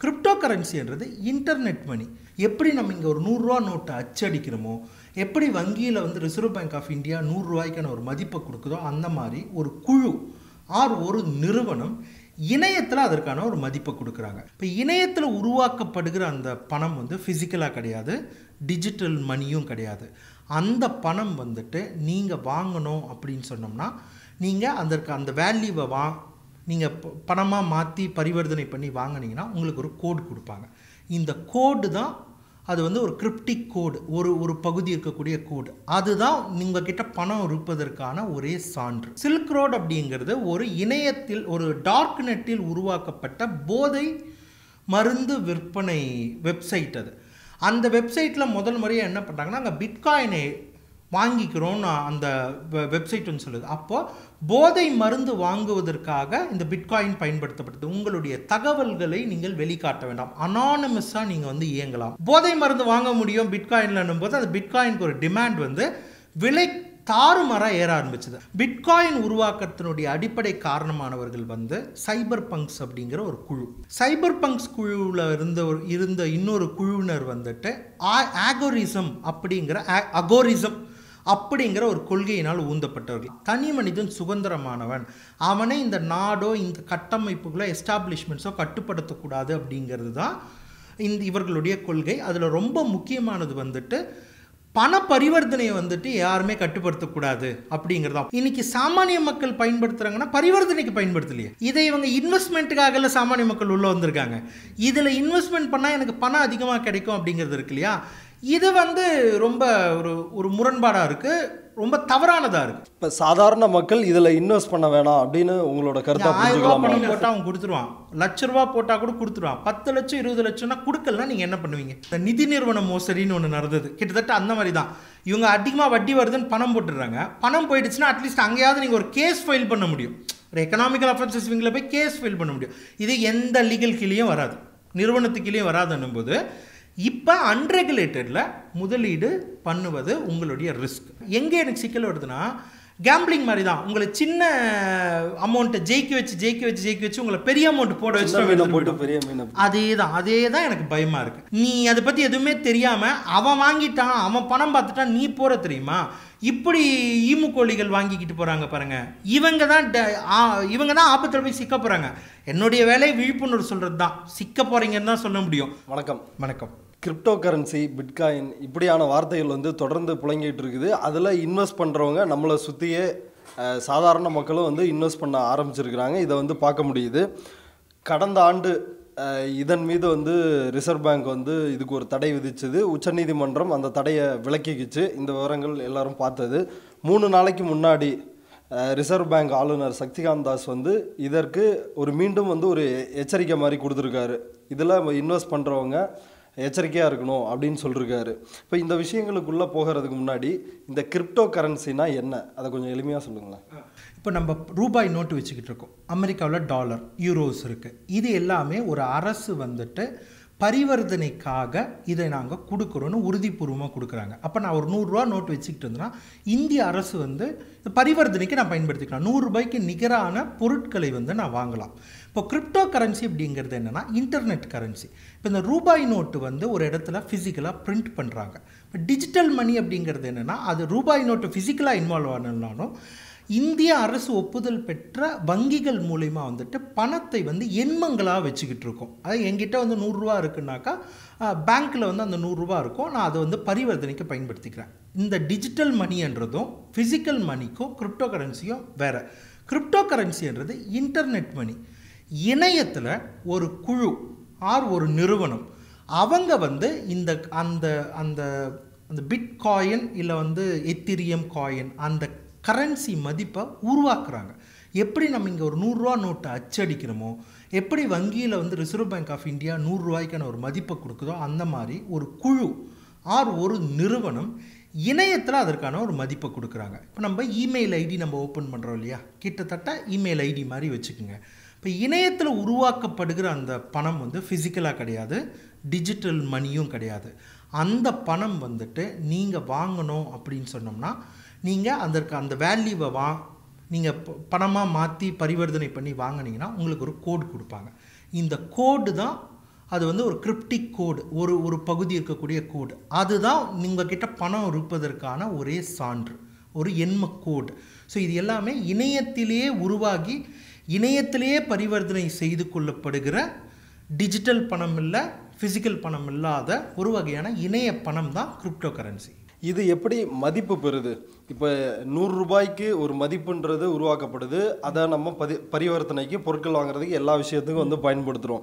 Crypto கரன்சின்றது internet மணி எப்படி நம்ம இங்கே ஒரு நூறுரூவா நோட்டை அச்சடிக்கிறோமோ எப்படி வங்கியில் வந்து ரிசர்வ் பேங்க் ஆஃப் இந்தியா நூறுரூவாய்க்கான ஒரு மதிப்பை கொடுக்குதோ அந்த மாதிரி ஒரு குழு ஆர் ஒரு நிறுவனம் இணையத்தில் அதற்கான ஒரு மதிப்பை கொடுக்குறாங்க. இப்போ இணையத்தில் உருவாக்கப்படுகிற அந்த பணம் வந்து ஃபிசிக்கலாக கிடையாது டிஜிட்டல் மணியும் கிடையாது. அந்த பணம் வந்துட்டு நீங்கள் வாங்கணும் அப்படின்னு சொன்னோம்னா நீங்கள் அதற்கு அந்த வேல்யூவை வா நீங்கள் பணமாக மாற்றி பரிவர்த்தனை பண்ணி வாங்கினீங்கன்னா உங்களுக்கு ஒரு கோடு கொடுப்பாங்க. இந்த கோடு தான் அது வந்து ஒரு கிரிப்டிக் கோடு ஒரு ஒரு பகுதி இருக்கக்கூடிய கோடு அதுதான் நீங்கள் கிட்ட பணம் இருப்பதற்கான ஒரே சான்று. சில்க் ரோட் அப்படிங்கிறது ஒரு இணையத்தில் ஒரு டார்க் நெட்டில் உருவாக்கப்பட்ட போதை மருந்து விற்பனை வெப்சைட் அது. அந்த வெப்சைட்டில் முதல் முறையாக என்ன பண்ணுறாங்கன்னா அங்கே பிட்காயினை வாங்கிக்கிறோன்னு அந்த வெப்சைட் ஒன்று சொல்லுது. அப்போது போதை மருந்து வாங்குவதற்காக இந்த பிட்காயின் பயன்படுத்தப்பட்டது. உங்களுடைய தகவல்களை நீங்கள் வெளிக்காட்ட வேண்டாம். அனானமஸாக நீங்கள் வந்து இயங்கலாம். போதை மருந்து வாங்க முடியும் பிட்காயின்லன்னும் போது அந்த பிட்காயினுக்கு ஒரு டிமாண்ட் வந்து விலை தாறுமாறாக ஏற ஆரம்பிச்சது. பிட்காயின் உருவாக்கத்தினுடைய அடிப்படை காரணமானவர்கள் வந்து சைபர் பங்க்ஸ் அப்படிங்கிற ஒரு குழு. சைபர் பங்க்ஸ் குழுவில் இருந்த ஒரு இருந்த இன்னொரு குழுவினர் வந்துட்டு ஆகோரிசம் அப்படிங்கிற அகோரிசம் அப்படிங்கிற ஒரு கொள்கையினால் ஊந்தப்பட்டவர்கள். தனி மனிதன் சுதந்திரமானவன். அவனை இந்த நாடோ இந்த கட்டமைப்புகளோ எஸ்டாப்ளிஷ்மெண்ட்ஸோ கட்டுப்படுத்தக்கூடாது அப்படிங்கிறது தான் இந்த இவர்களுடைய கொள்கை. அதில் ரொம்ப முக்கியமானது வந்துட்டு பண பரிவர்த்தனையை வந்துட்டு யாருமே கட்டுப்படுத்தக்கூடாது அப்படிங்கிறதா இன்னைக்கு சாமானிய மக்கள் பயன்படுத்துறாங்கன்னா பரிவர்த்தனைக்கு பயன்படுத்தலையே. இதை இவங்க இன்வெஸ்ட்மெண்ட்டுக்காகல சாமானிய மக்கள் உள்ளே வந்திருக்காங்க. இதில் இன்வெஸ்ட்மெண்ட் பண்ணால் எனக்கு பணம் அதிகமாக கிடைக்கும் அப்படிங்கிறது இருக்கு இல்லையா? இது வந்து ரொம்ப ஒரு ஒரு முரண்பாடாக இருக்குது ரொம்ப தவறானதாக இருக்குது இப்போ சாதாரண மக்கள் இதில் இன்வெஸ்ட் பண்ண வேணாம் அப்படின்னு உங்களோட கருத்தை ஆயிரம் ரூபா பணம் போட்டால் அவன் கொடுத்துருவான். லட்ச ரூபா போட்டால் கூட கொடுத்துருவான். பத்து லட்சம் இருபது லட்சம்னா கொடுக்கலனா நீங்கள் என்ன பண்ணுவீங்க? இந்த நிதி நிறுவன மோசடின்னு ஒன்று நடந்தது. கிட்டத்தட்ட அந்த மாதிரி தான் இவங்க அதிகமாக வட்டி வருதுன்னு பணம் போட்டுடுறாங்க. பணம் போயிடுச்சுன்னா அட்லீஸ்ட் அங்கேயாவது நீங்கள் ஒரு கேஸ் ஃபைல் பண்ண முடியும். ஒரு எக்கனாமிக்கல் அஃபென்சஸ் விங்கில் போய் கேஸ் ஃபைல் பண்ண முடியும். இது எந்த லீகல் கீழேயும் வராது. நிறுவனத்துக்கீழேயும் வராதுன்னும் போது இப்போ அன்ரெகுலேட்டடில் முதலீடு பண்ணுவது உங்களுடைய ரிஸ்க் எங்கே எனக்கு சிக்கல் வருதுன்னா கேம்பிளிங் மாதிரி தான் உங்களை சின்ன அமௌண்ட்டை ஜெயிக்க வச்சு ஜெயிக்க வச்சு ஜெயிக்க வச்சு உங்களை பெரிய அமௌண்ட் போட வச்சு பெரிய அதே தான் அதே தான் எனக்கு பயமா இருக்கு. நீ அதை பத்தி எதுவுமே தெரியாம அவன் வாங்கிட்டான் அவன் பணம் பார்த்துட்டான் நீ போற தெரியுமா? இப்படி ஈமு கோழிகள் வாங்கிக்கிட்டு போறாங்க பாருங்க. இவங்க தான் இவங்க தான் ஆபத்துல போய் சிக்க போறாங்க. என்னுடைய வேலை விழிப்புணர்வு சொல்றது தான் சிக்க போறீங்கன்னு தான் சொல்ல முடியும். வணக்கம். வணக்கம். கிரிப்டோ கரன்சி பிட்காயின் இப்படியான வார்த்தைகள் வந்து தொடர்ந்து புழங்கிட்டு இருக்குது. அதில் இன்வெஸ்ட் பண்ணுறவங்க நம்மளை சுற்றியே சாதாரண மக்களும் வந்து இன்வெஸ்ட் பண்ண ஆரம்பிச்சிருக்கிறாங்க. இதை வந்து பார்க்க முடியுது. கடந்த ஆண்டு இதன் மீது வந்து ரிசர்வ் பேங்க் வந்து இதுக்கு ஒரு தடை விதிச்சது. உச்சநீதிமன்றம் அந்த தடையை விலக்கிக்கிச்சு. இந்த விவரங்கள் எல்லாரும் பார்த்தது. மூணு நாளைக்கு முன்னாடி ரிசர்வ் பேங்க் ஆளுநர் சக்திகாந்த் தாஸ் வந்து இதற்கு ஒரு மீண்டும் வந்து ஒரு எச்சரிக்கை மாதிரி கொடுத்துருக்காரு. இதில் இன்வெஸ்ட் பண்ணுறவங்க எச்சரிக்கையாக இருக்கணும் அப்படின்னு சொல்லியிருக்காரு இப்போ இந்த விஷயங்களுக்குள்ளே போகிறதுக்கு முன்னாடி இந்த கிரிப்டோ கரன்சினா என்ன? அதை கொஞ்சம் எளிமையாக சொல்லுங்களேன். இப்போ நம்ம ரூபாய் நோட்டு வச்சுக்கிட்டு இருக்கோம். அமெரிக்காவில் டாலர் யூரோஸ் இருக்குது இது எல்லாமே ஒரு அரசு வந்துட்டு பரிவர்த்தனைக்காக இதை நாங்கள் கொடுக்குறோன்னு உறுதிப்பூர்வமாக கொடுக்குறாங்க. அப்போ நான் ஒரு நூறுரூவா நோட்டு வச்சுக்கிட்டு இருந்தேன்னா இந்திய அரசு வந்து இந்த பரிவர்த்தனைக்கு நான் பயன்படுத்திக்கலாம். நூறுரூபாய்க்கு நிகரான பொருட்களை வந்து நான் வாங்கலாம். இப்போ கிரிப்டோ கரன்சி அப்படிங்கிறது என்னென்னா இன்டர்நெட் கரன்சி இப்போ இந்த ரூபாய் நோட்டு வந்து ஒரு இடத்துல ஃபிசிக்கலாக பிரிண்ட் பண்ணுறாங்க இப்போ டிஜிட்டல் மணி அப்படிங்கிறது என்னென்னா அது ரூபாய் நோட்டு ஃபிசிக்கலாக இன்வால்வ் ஆனாலும் இந்திய அரசு ஒப்புதல் பெற்ற வங்கிகள் மூலிமா வந்துட்டு பணத்தை வந்து எண்மங்களாக வச்சுக்கிட்டு இருக்கோம். அது எங்கிட்ட வந்து நூறுரூவா இருக்குன்னாக்கா பேங்க்கில் வந்து அந்த நூறுரூவா இருக்கும். நான் அதை வந்து பரிவர்த்தனைக்கு பயன்படுத்திக்கிறேன். இந்த டிஜிட்டல் மணின்றதும் ஃபிசிக்கல் மணிக்கும் கிரிப்டோ கரன்சியும் வேறு. கிரிப்டோ கரன்சின்றது இன்டர்நெட் மணி இணையத்தில் ஒரு குழு ஆர் ஒரு நிறுவனம் அவங்க வந்து இந்த அந்த அந்த அந்த பிட் காயின் இல்லை வந்து எத்திரியம் காயின் அந்த கரன்சி மதிப்பை உருவாக்குறாங்க. எப்படி நம்ம இங்கே ஒரு நூறுரூவா நோட்டை அச்சடிக்கிறோமோ எப்படி வங்கியில் வந்து ரிசர்வ் பேங்க் ஆஃப் இந்தியா நூறுரூவாய்க்கான ஒரு மதிப்பை கொடுக்குதோ அந்த மாதிரி ஒரு குழு ஆர் ஒரு நிறுவனம் இணையத்தில் அதற்கான ஒரு மதிப்பை கொடுக்குறாங்க. இப்போ நம்ம இமெயில் ஐடி நம்ம ஓப்பன் பண்ணுறோம் இல்லையா? கிட்டத்தட்ட இமெயில் ஐடி மாதிரி வச்சுக்கோங்க. இப்போ இணையத்தில் உருவாக்கப்படுகிற அந்த பணம் வந்து ஃபிசிக்கலாக கிடையாது டிஜிட்டல் மணியும் கிடையாது. அந்த பணம் வந்துட்டு நீங்கள் வாங்கணும் அப்படின்னு சொன்னோம்னா நீங்கள் அதற்கு அந்த வேல்யூவை வா நீங்கள் பணமாக மாற்றி பரிவர்த்தனை பண்ணி வாங்குனீங்கன்னா உங்களுக்கு ஒரு கோடு கொடுப்பாங்க. இந்த கோடு தான் அது வந்து ஒரு கிரிப்டிக் கோடு ஒரு ஒரு பகுதி இருக்கக்கூடிய கோடு அதுதான் நீங்கள் கிட்ட பணம் இருப்பதற்கான ஒரே சான்று ஒரு எண்ம கோடு ஸோ இது எல்லாமே இணையத்திலேயே உருவாகி இணையத்திலேயே பரிவர்த்தனை செய்து கொள்ளப்படுகிற டிஜிட்டல் பணம் இல்லை ஃபிசிக்கல் பணம் இல்லாத ஒரு வகையான இணைய பணம் தான் கிரிப்டோ கரன்சி இது எப்படி மதிப்பு பெறுது? இப்போ நூறு ரூபாய்க்கு ஒரு மதிப்புன்றது உருவாக்கப்படுது. அதை நம்ம பதி பரிவர்த்தனைக்கு பொருட்கள் வாங்குறதுக்கு எல்லா விஷயத்துக்கும் வந்து பயன்படுத்துகிறோம்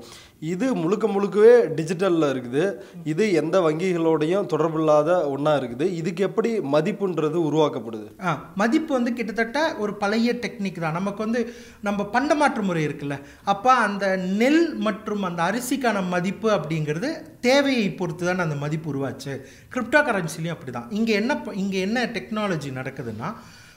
இது முழுக்க முழுக்கவே டிஜிட்டலில் இருக்குது. இது எந்த வங்கிகளோடையும் தொடர்பு இல்லாத ஒன்றா இருக்குது. இதுக்கு எப்படி மதிப்புன்றது உருவாக்கப்படுது? ஆ மதிப்பு வந்து கிட்டத்தட்ட ஒரு பழைய டெக்னிக் தான். நமக்கு வந்து நம்ம பண்டமாற்று முறை இருக்குல்ல. அப்போ அந்த நெல் மற்றும் அந்த அரிசிக்கான மதிப்பு அப்படிங்கிறது தேவையை பொறுத்து தான் அந்த மதிப்பு உருவாச்சு. கிரிப்டோ கரன்சிலையும் அப்படி தான் இங்கே என்ன இங்கே என்ன டெக்னாலஜி நடக்குதுன்னா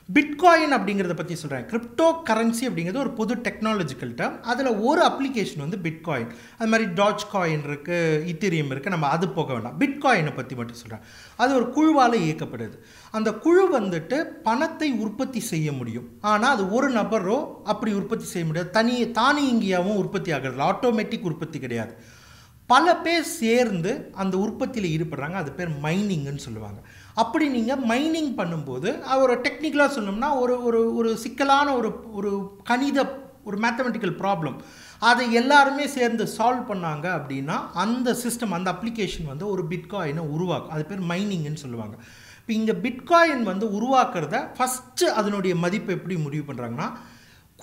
பிட்காயின் அப்படிங்கிறத பற்றி சொல்கிறேன் கிரிப்டோ கரன்சி அப்படிங்கிறது ஒரு பொது டெக்னாலஜிக்கல் டேர்ம் அதில் ஒரு அப்ளிகேஷன் வந்து பிட்காயின் அது மாதிரி டாச் காயின் இருக்குது இத்திரியம் இருக்குது நம்ம அது போக வேண்டாம். பிட்காயினை பற்றி மட்டும் சொல்கிறேன் அது ஒரு குழுவால் இயக்கப்படுது. அந்த குழு வந்துட்டு பணத்தை உற்பத்தி செய்ய முடியும். ஆனால் அது ஒரு நபரோ அப்படி உற்பத்தி செய்ய முடியாது. தனி தானியங்கியாகவும் உற்பத்தி ஆகிறது ஆட்டோமேட்டிக் உற்பத்தி கிடையாது. பல பேர் சேர்ந்து அந்த உற்பத்தியில் ஈடுபடுறாங்க. அது பேர் மைனிங்னு சொல்லுவாங்க. அப்படி நீங்கள் மைனிங் பண்ணும்போது ஒரு டெக்னிக்கலாக சொன்னோம்னா ஒரு ஒரு ஒரு சிக்கலான ஒரு ஒரு கணித ஒரு மேத்தமெட்டிக்கல் ப்ராப்ளம் அதை எல்லாருமே சேர்ந்து சால்வ் பண்ணாங்க அப்படின்னா அந்த சிஸ்டம் அந்த அப்ளிகேஷன் வந்து ஒரு பிட்காயினை உருவாக்கும். அது பேர் மைனிங்னு சொல்லுவாங்க. இப்போ இங்கே பிட்காயின் வந்து உருவாக்குறத ஃபஸ்ட்டு அதனுடைய மதிப்பு எப்படி முடிவு பண்ணுறாங்கன்னா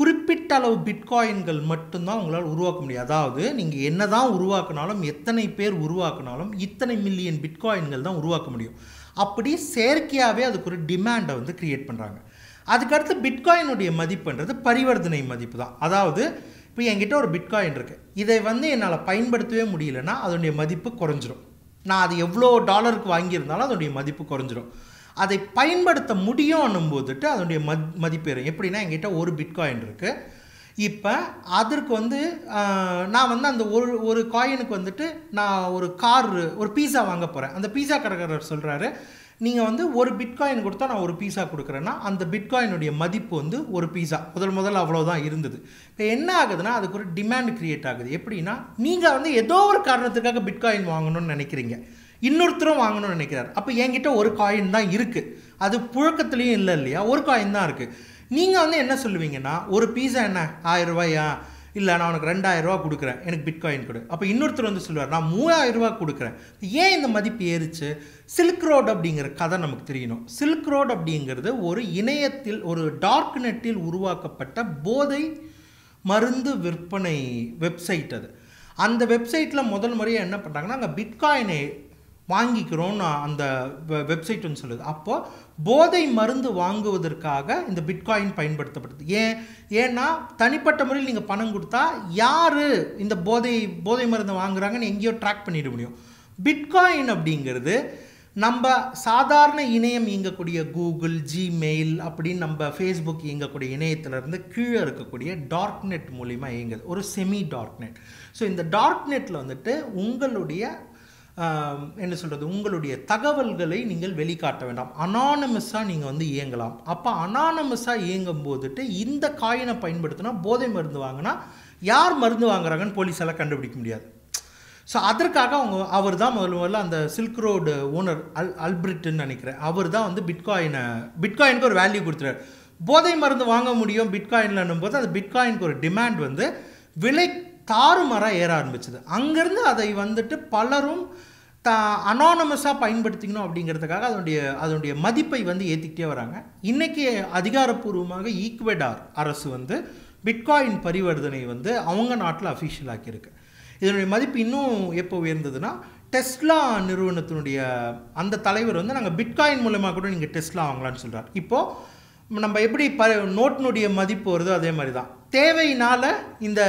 குறிப்பிட்ட அளவு பிட்காயின்கள் மட்டும்தான் உங்களால் உருவாக்க முடியும். அதாவது நீங்கள் என்ன தான் உருவாக்கினாலும் எத்தனை பேர் உருவாக்கினாலும் இத்தனை மில்லியன் பிட்காயின்கள் தான் உருவாக்க முடியும். அப்படி செயற்கையாகவே அதுக்கு ஒரு டிமாண்டை வந்து க்ரியேட் பண்ணுறாங்க அதுக்கடுத்து பிட்காயினுடைய மதிப்புன்றது பரிவர்த்தனை மதிப்பு தான். அதாவது இப்போ என்கிட்ட ஒரு பிட்காயின் இருக்குது இதை வந்து என்னால் பயன்படுத்தவே முடியலன்னா அதனுடைய மதிப்பு குறைஞ்சிரும். நான் அது எவ்வளோ டாலருக்கு வாங்கியிருந்தாலும் அதனுடைய மதிப்பு குறைஞ்சிரும். அதை பயன்படுத்த முடியும் போதுட்டு அதனுடைய மத் மதிப்பேறும். எப்படின்னா எங்கிட்ட ஒரு பிட்காயின் இருக்குது இப்போ அதற்கு வந்து நான் வந்து அந்த ஒரு ஒரு காயினுக்கு வந்துட்டு நான் ஒரு கார் ஒரு பீஸா வாங்க போகிறேன் அந்த பீஸா கடைக்காரர் சொல்கிறாரு நீங்கள் வந்து ஒரு பிட்காயின் கொடுத்தா நான் ஒரு பீஸா கொடுக்குறேன்னா அந்த பிட்காயினுடைய மதிப்பு வந்து ஒரு பீஸா முதல் முதல்ல அவ்வளோதான் இருந்தது. இப்போ என்ன ஆகுதுன்னா அதுக்கு ஒரு டிமாண்ட் க்ரியேட் ஆகுது. எப்படின்னா நீங்கள் வந்து ஏதோ ஒரு காரணத்துக்காக பிட்காயின் வாங்கணும்னு நினைக்கிறீங்க. இன்னொருத்தரும் வாங்கணும்னு நினைக்கிறார். அப்போ என்கிட்ட ஒரு காயின் தான் இருக்குது அது புழக்கத்துலேயும் இல்லை இல்லையா? ஒரு காயின் தான் இருக்குது நீங்கள் வந்து என்ன சொல்லுவீங்கன்னா ஒரு பீஸா என்ன? ஆயிரம் ரூபாயா? இல்லை நான் உனக்கு ரெண்டாயிரம் ரூபா கொடுக்குறேன். எனக்கு பிட்காயின் கொடு. அப்போ இன்னொருத்தர் வந்து சொல்லுவார் நான் மூவாயிரம் ரூபா கொடுக்குறேன். ஏன் இந்த மதிப்பு ஏறிச்சு? சில்க் ரோட் அப்படிங்கிற கதை நமக்கு தெரியணும். சில்க் ரோட் அப்படிங்கிறது ஒரு இணையத்தில் ஒரு டார்க் நெட்டில் உருவாக்கப்பட்ட போதை மருந்து விற்பனை வெப்சைட் அது. அந்த வெப்சைட்டில் முதல் முறையாக என்ன பண்ணுறாங்கன்னா அங்கே பிட்காயினை வாங்கிக்கிறோன்னு அந்த வெப்சைட் ஒன்று சொல்லுது. அப்போது போதை மருந்து வாங்குவதற்காக இந்த பிட்காயின் பயன்படுத்தப்படுது. ஏன் ஏன்னா தனிப்பட்ட முறையில் நீங்கள் பணம் கொடுத்தா யார் இந்த போதை போதை மருந்து வாங்குறாங்கன்னு எங்கேயோ ட்ராக் பண்ணிட முடியும். பிட்காயின் அப்படிங்கிறது நம்ம சாதாரண இணையம் இயங்கக்கூடிய கூகுள் ஜிமெயில் அப்படின்னு நம்ம ஃபேஸ்புக் இயங்கக்கூடிய இணையத்திலேருந்து கீழே இருக்கக்கூடிய டார்க் நெட் மூலிமா இயங்குது. ஒரு செமி டார்க் நெட் ஸோ இந்த டார்க் நெட்டில் வந்துட்டு உங்களுடைய என்ன சொல்கிறது உங்களுடைய தகவல்களை நீங்கள் வெளிக்காட்ட வேண்டாம். அனானமஸாக நீங்கள் வந்து இயங்கலாம். அப்போ அனானமஸாக இயங்கும் போதுட்டு இந்த காயினை பயன்படுத்தினா போதை மருந்து வாங்கினா யார் மருந்து வாங்குறாங்கன்னு போலீஸால் கண்டுபிடிக்க முடியாது. ஸோ அதற்காக அவங்க அவர் தான் முதல்ல முதல்ல அந்த சில்க் ரோடு ஓனர் அல் அல்பிரிட்டுன்னு நினைக்கிறேன். அவர் தான் வந்து பிட்காயினை பிட்காயினுக்கு ஒரு வேல்யூ கொடுத்துறாரு போதை மருந்து வாங்க முடியும் பிட்காயின்லன்னும் போது அந்த பிட்காயினுக்கு ஒரு டிமாண்ட் வந்து விலை தாறுமாறாக ஏற ஆரம்பிச்சது. அங்கேருந்து அதை வந்துட்டு பலரும் த அனானமஸாக பயன்படுத்திக்கணும் அப்படிங்கிறதுக்காக அதனுடைய அதனுடைய மதிப்பை வந்து ஏற்றிக்கிட்டே வராங்க. இன்றைக்கி அதிகாரப்பூர்வமாக ஈக்வெடார் அரசு வந்து பிட்காயின் பரிவர்த்தனை வந்து அவங்க நாட்டில் அஃபிஷியல் ஆக்கியிருக்கு. இதனுடைய மதிப்பு இன்னும் எப்போ உயர்ந்ததுன்னா டெஸ்லா நிறுவனத்தினுடைய அந்த தலைவர் வந்து நாங்கள் பிட்காயின் மூலமாக கூட நீங்கள் டெஸ்லா வாங்கலாம்னு சொல்கிறார் இப்போது நம்ம எப்படி ப நோட்டினுடைய மதிப்பு வருதோ அதே மாதிரி தான் தேவையினால் இந்த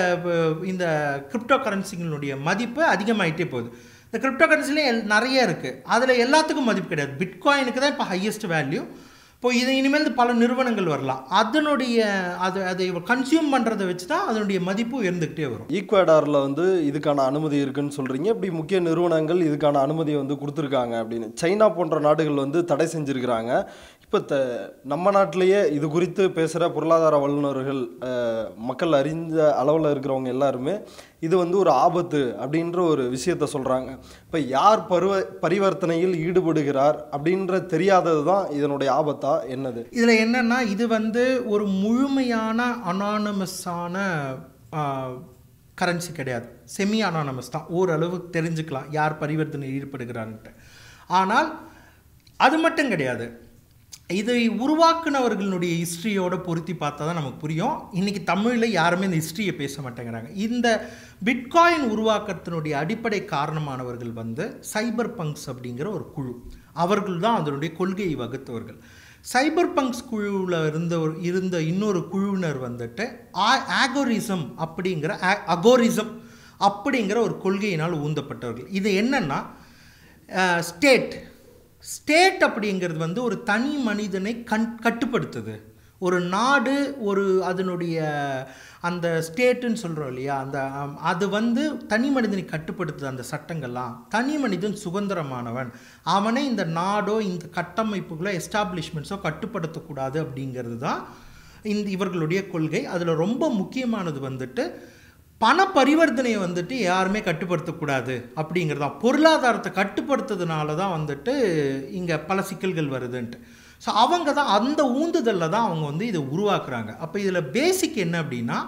இந்த கிரிப்டோ கரன்சிங்களுடைய மதிப்பு அதிகமாகிட்டே போகுது. இந்த கிரிப்டோ கரன்சிலையும் எல் நிறைய இருக்குது அதில் எல்லாத்துக்கும் மதிப்பு கிடையாது. பிட்காயினுக்கு தான் இப்போ ஹையஸ்ட் வேல்யூ இப்போ இது இனிமேல் பல நிறுவனங்கள் வரலாம். அதனுடைய அது அதை கன்சியூம் பண்ணுறதை வச்சு தான் அதனுடைய மதிப்பு உயர்ந்துக்கிட்டே வரும். ஈக்வடாரில் வந்து இதுக்கான அனுமதி இருக்குன்னு சொல்கிறீங்க இப்படி முக்கிய நிறுவனங்கள் இதுக்கான அனுமதியை வந்து கொடுத்துருக்காங்க அப்படின்னு. சைனா போன்ற நாடுகள் வந்து தடை செஞ்சுருக்கிறாங்க. இப்போ த நம்ம நாட்டிலேயே இது குறித்து பேசுகிற பொருளாதார வல்லுநர்கள் மக்கள் அறிஞ்ச அளவில் இருக்கிறவங்க எல்லாருமே இது வந்து ஒரு ஆபத்து அப்படின்ற ஒரு விஷயத்த சொல்கிறாங்க இப்போ யார் பருவ பரிவர்த்தனையில் ஈடுபடுகிறார் அப்படின்ற தெரியாதது தான் இதனுடைய ஆபத்தா என்னது? இதில் என்னன்னா இது வந்து ஒரு முழுமையான அனானமஸான கரன்சி கிடையாது. செமி அனானமஸ் தான். ஓரளவு தெரிஞ்சுக்கலாம் யார் பரிவர்த்தனை ஈடுபடுகிறான்ட்டு ஆனால் அது மட்டும் கிடையாது. இதை உருவாக்குனவர்களுடைய ஹிஸ்ட்ரியோட பொருத்தி பார்த்தா தான் நமக்கு புரியும். இன்றைக்கி தமிழில் யாருமே இந்த ஹிஸ்ட்ரியை பேச மாட்டேங்கிறாங்க. இந்த பிட்காயின் உருவாக்கத்தினுடைய அடிப்படை காரணமானவர்கள் வந்து சைபர் பங்க்ஸ் அப்படிங்கிற ஒரு குழு. அவர்கள் தான் அதனுடைய கொள்கையை வகுத்தவர்கள். சைபர் பங்க்ஸ் குழுவில் இருந்த ஒரு இருந்த இன்னொரு குழுவினர் வந்துட்டு ஆகோரிசம் அப்படிங்கிற அகோரிசம் அப்படிங்கிற ஒரு கொள்கையினால் ஊந்தப்பட்டவர்கள். இது என்னென்னா ஸ்டேட் ஸ்டேட் அப்படிங்கிறது வந்து ஒரு தனி மனிதனை கண் கட்டுப்படுத்துது. ஒரு நாடு ஒரு அதனுடைய அந்த ஸ்டேட்டுன்னு சொல்கிறோம் இல்லையா? அந்த அது வந்து தனி மனிதனை கட்டுப்படுத்துது அந்த சட்டங்கள்லாம். தனி மனிதன் சுதந்திரமானவன். அவனை இந்த நாடோ இந்த கட்டமைப்புகளோ எஸ்டாப்ளிஷ்மெண்ட்ஸோ கட்டுப்படுத்தக்கூடாது அப்படிங்கிறது தான் இந்த இவர்களுடைய கொள்கை. அதில் ரொம்ப முக்கியமானது வந்துட்டு பண பரிவர்த்தனையை வந்துட்டு யாருமே கட்டுப்படுத்தக்கூடாது அப்படிங்கிறது. தான் பொருளாதாரத்தை கட்டுப்படுத்துறதுனால தான் வந்துட்டு இங்கே பல சிக்கல்கள் வருதுன்ட்டு. ஸோ அவங்க தான் அந்த ஊந்துதலில் தான் அவங்க வந்து இதை உருவாக்குறாங்க. அப்போ இதில் பேசிக் என்ன அப்படின்னா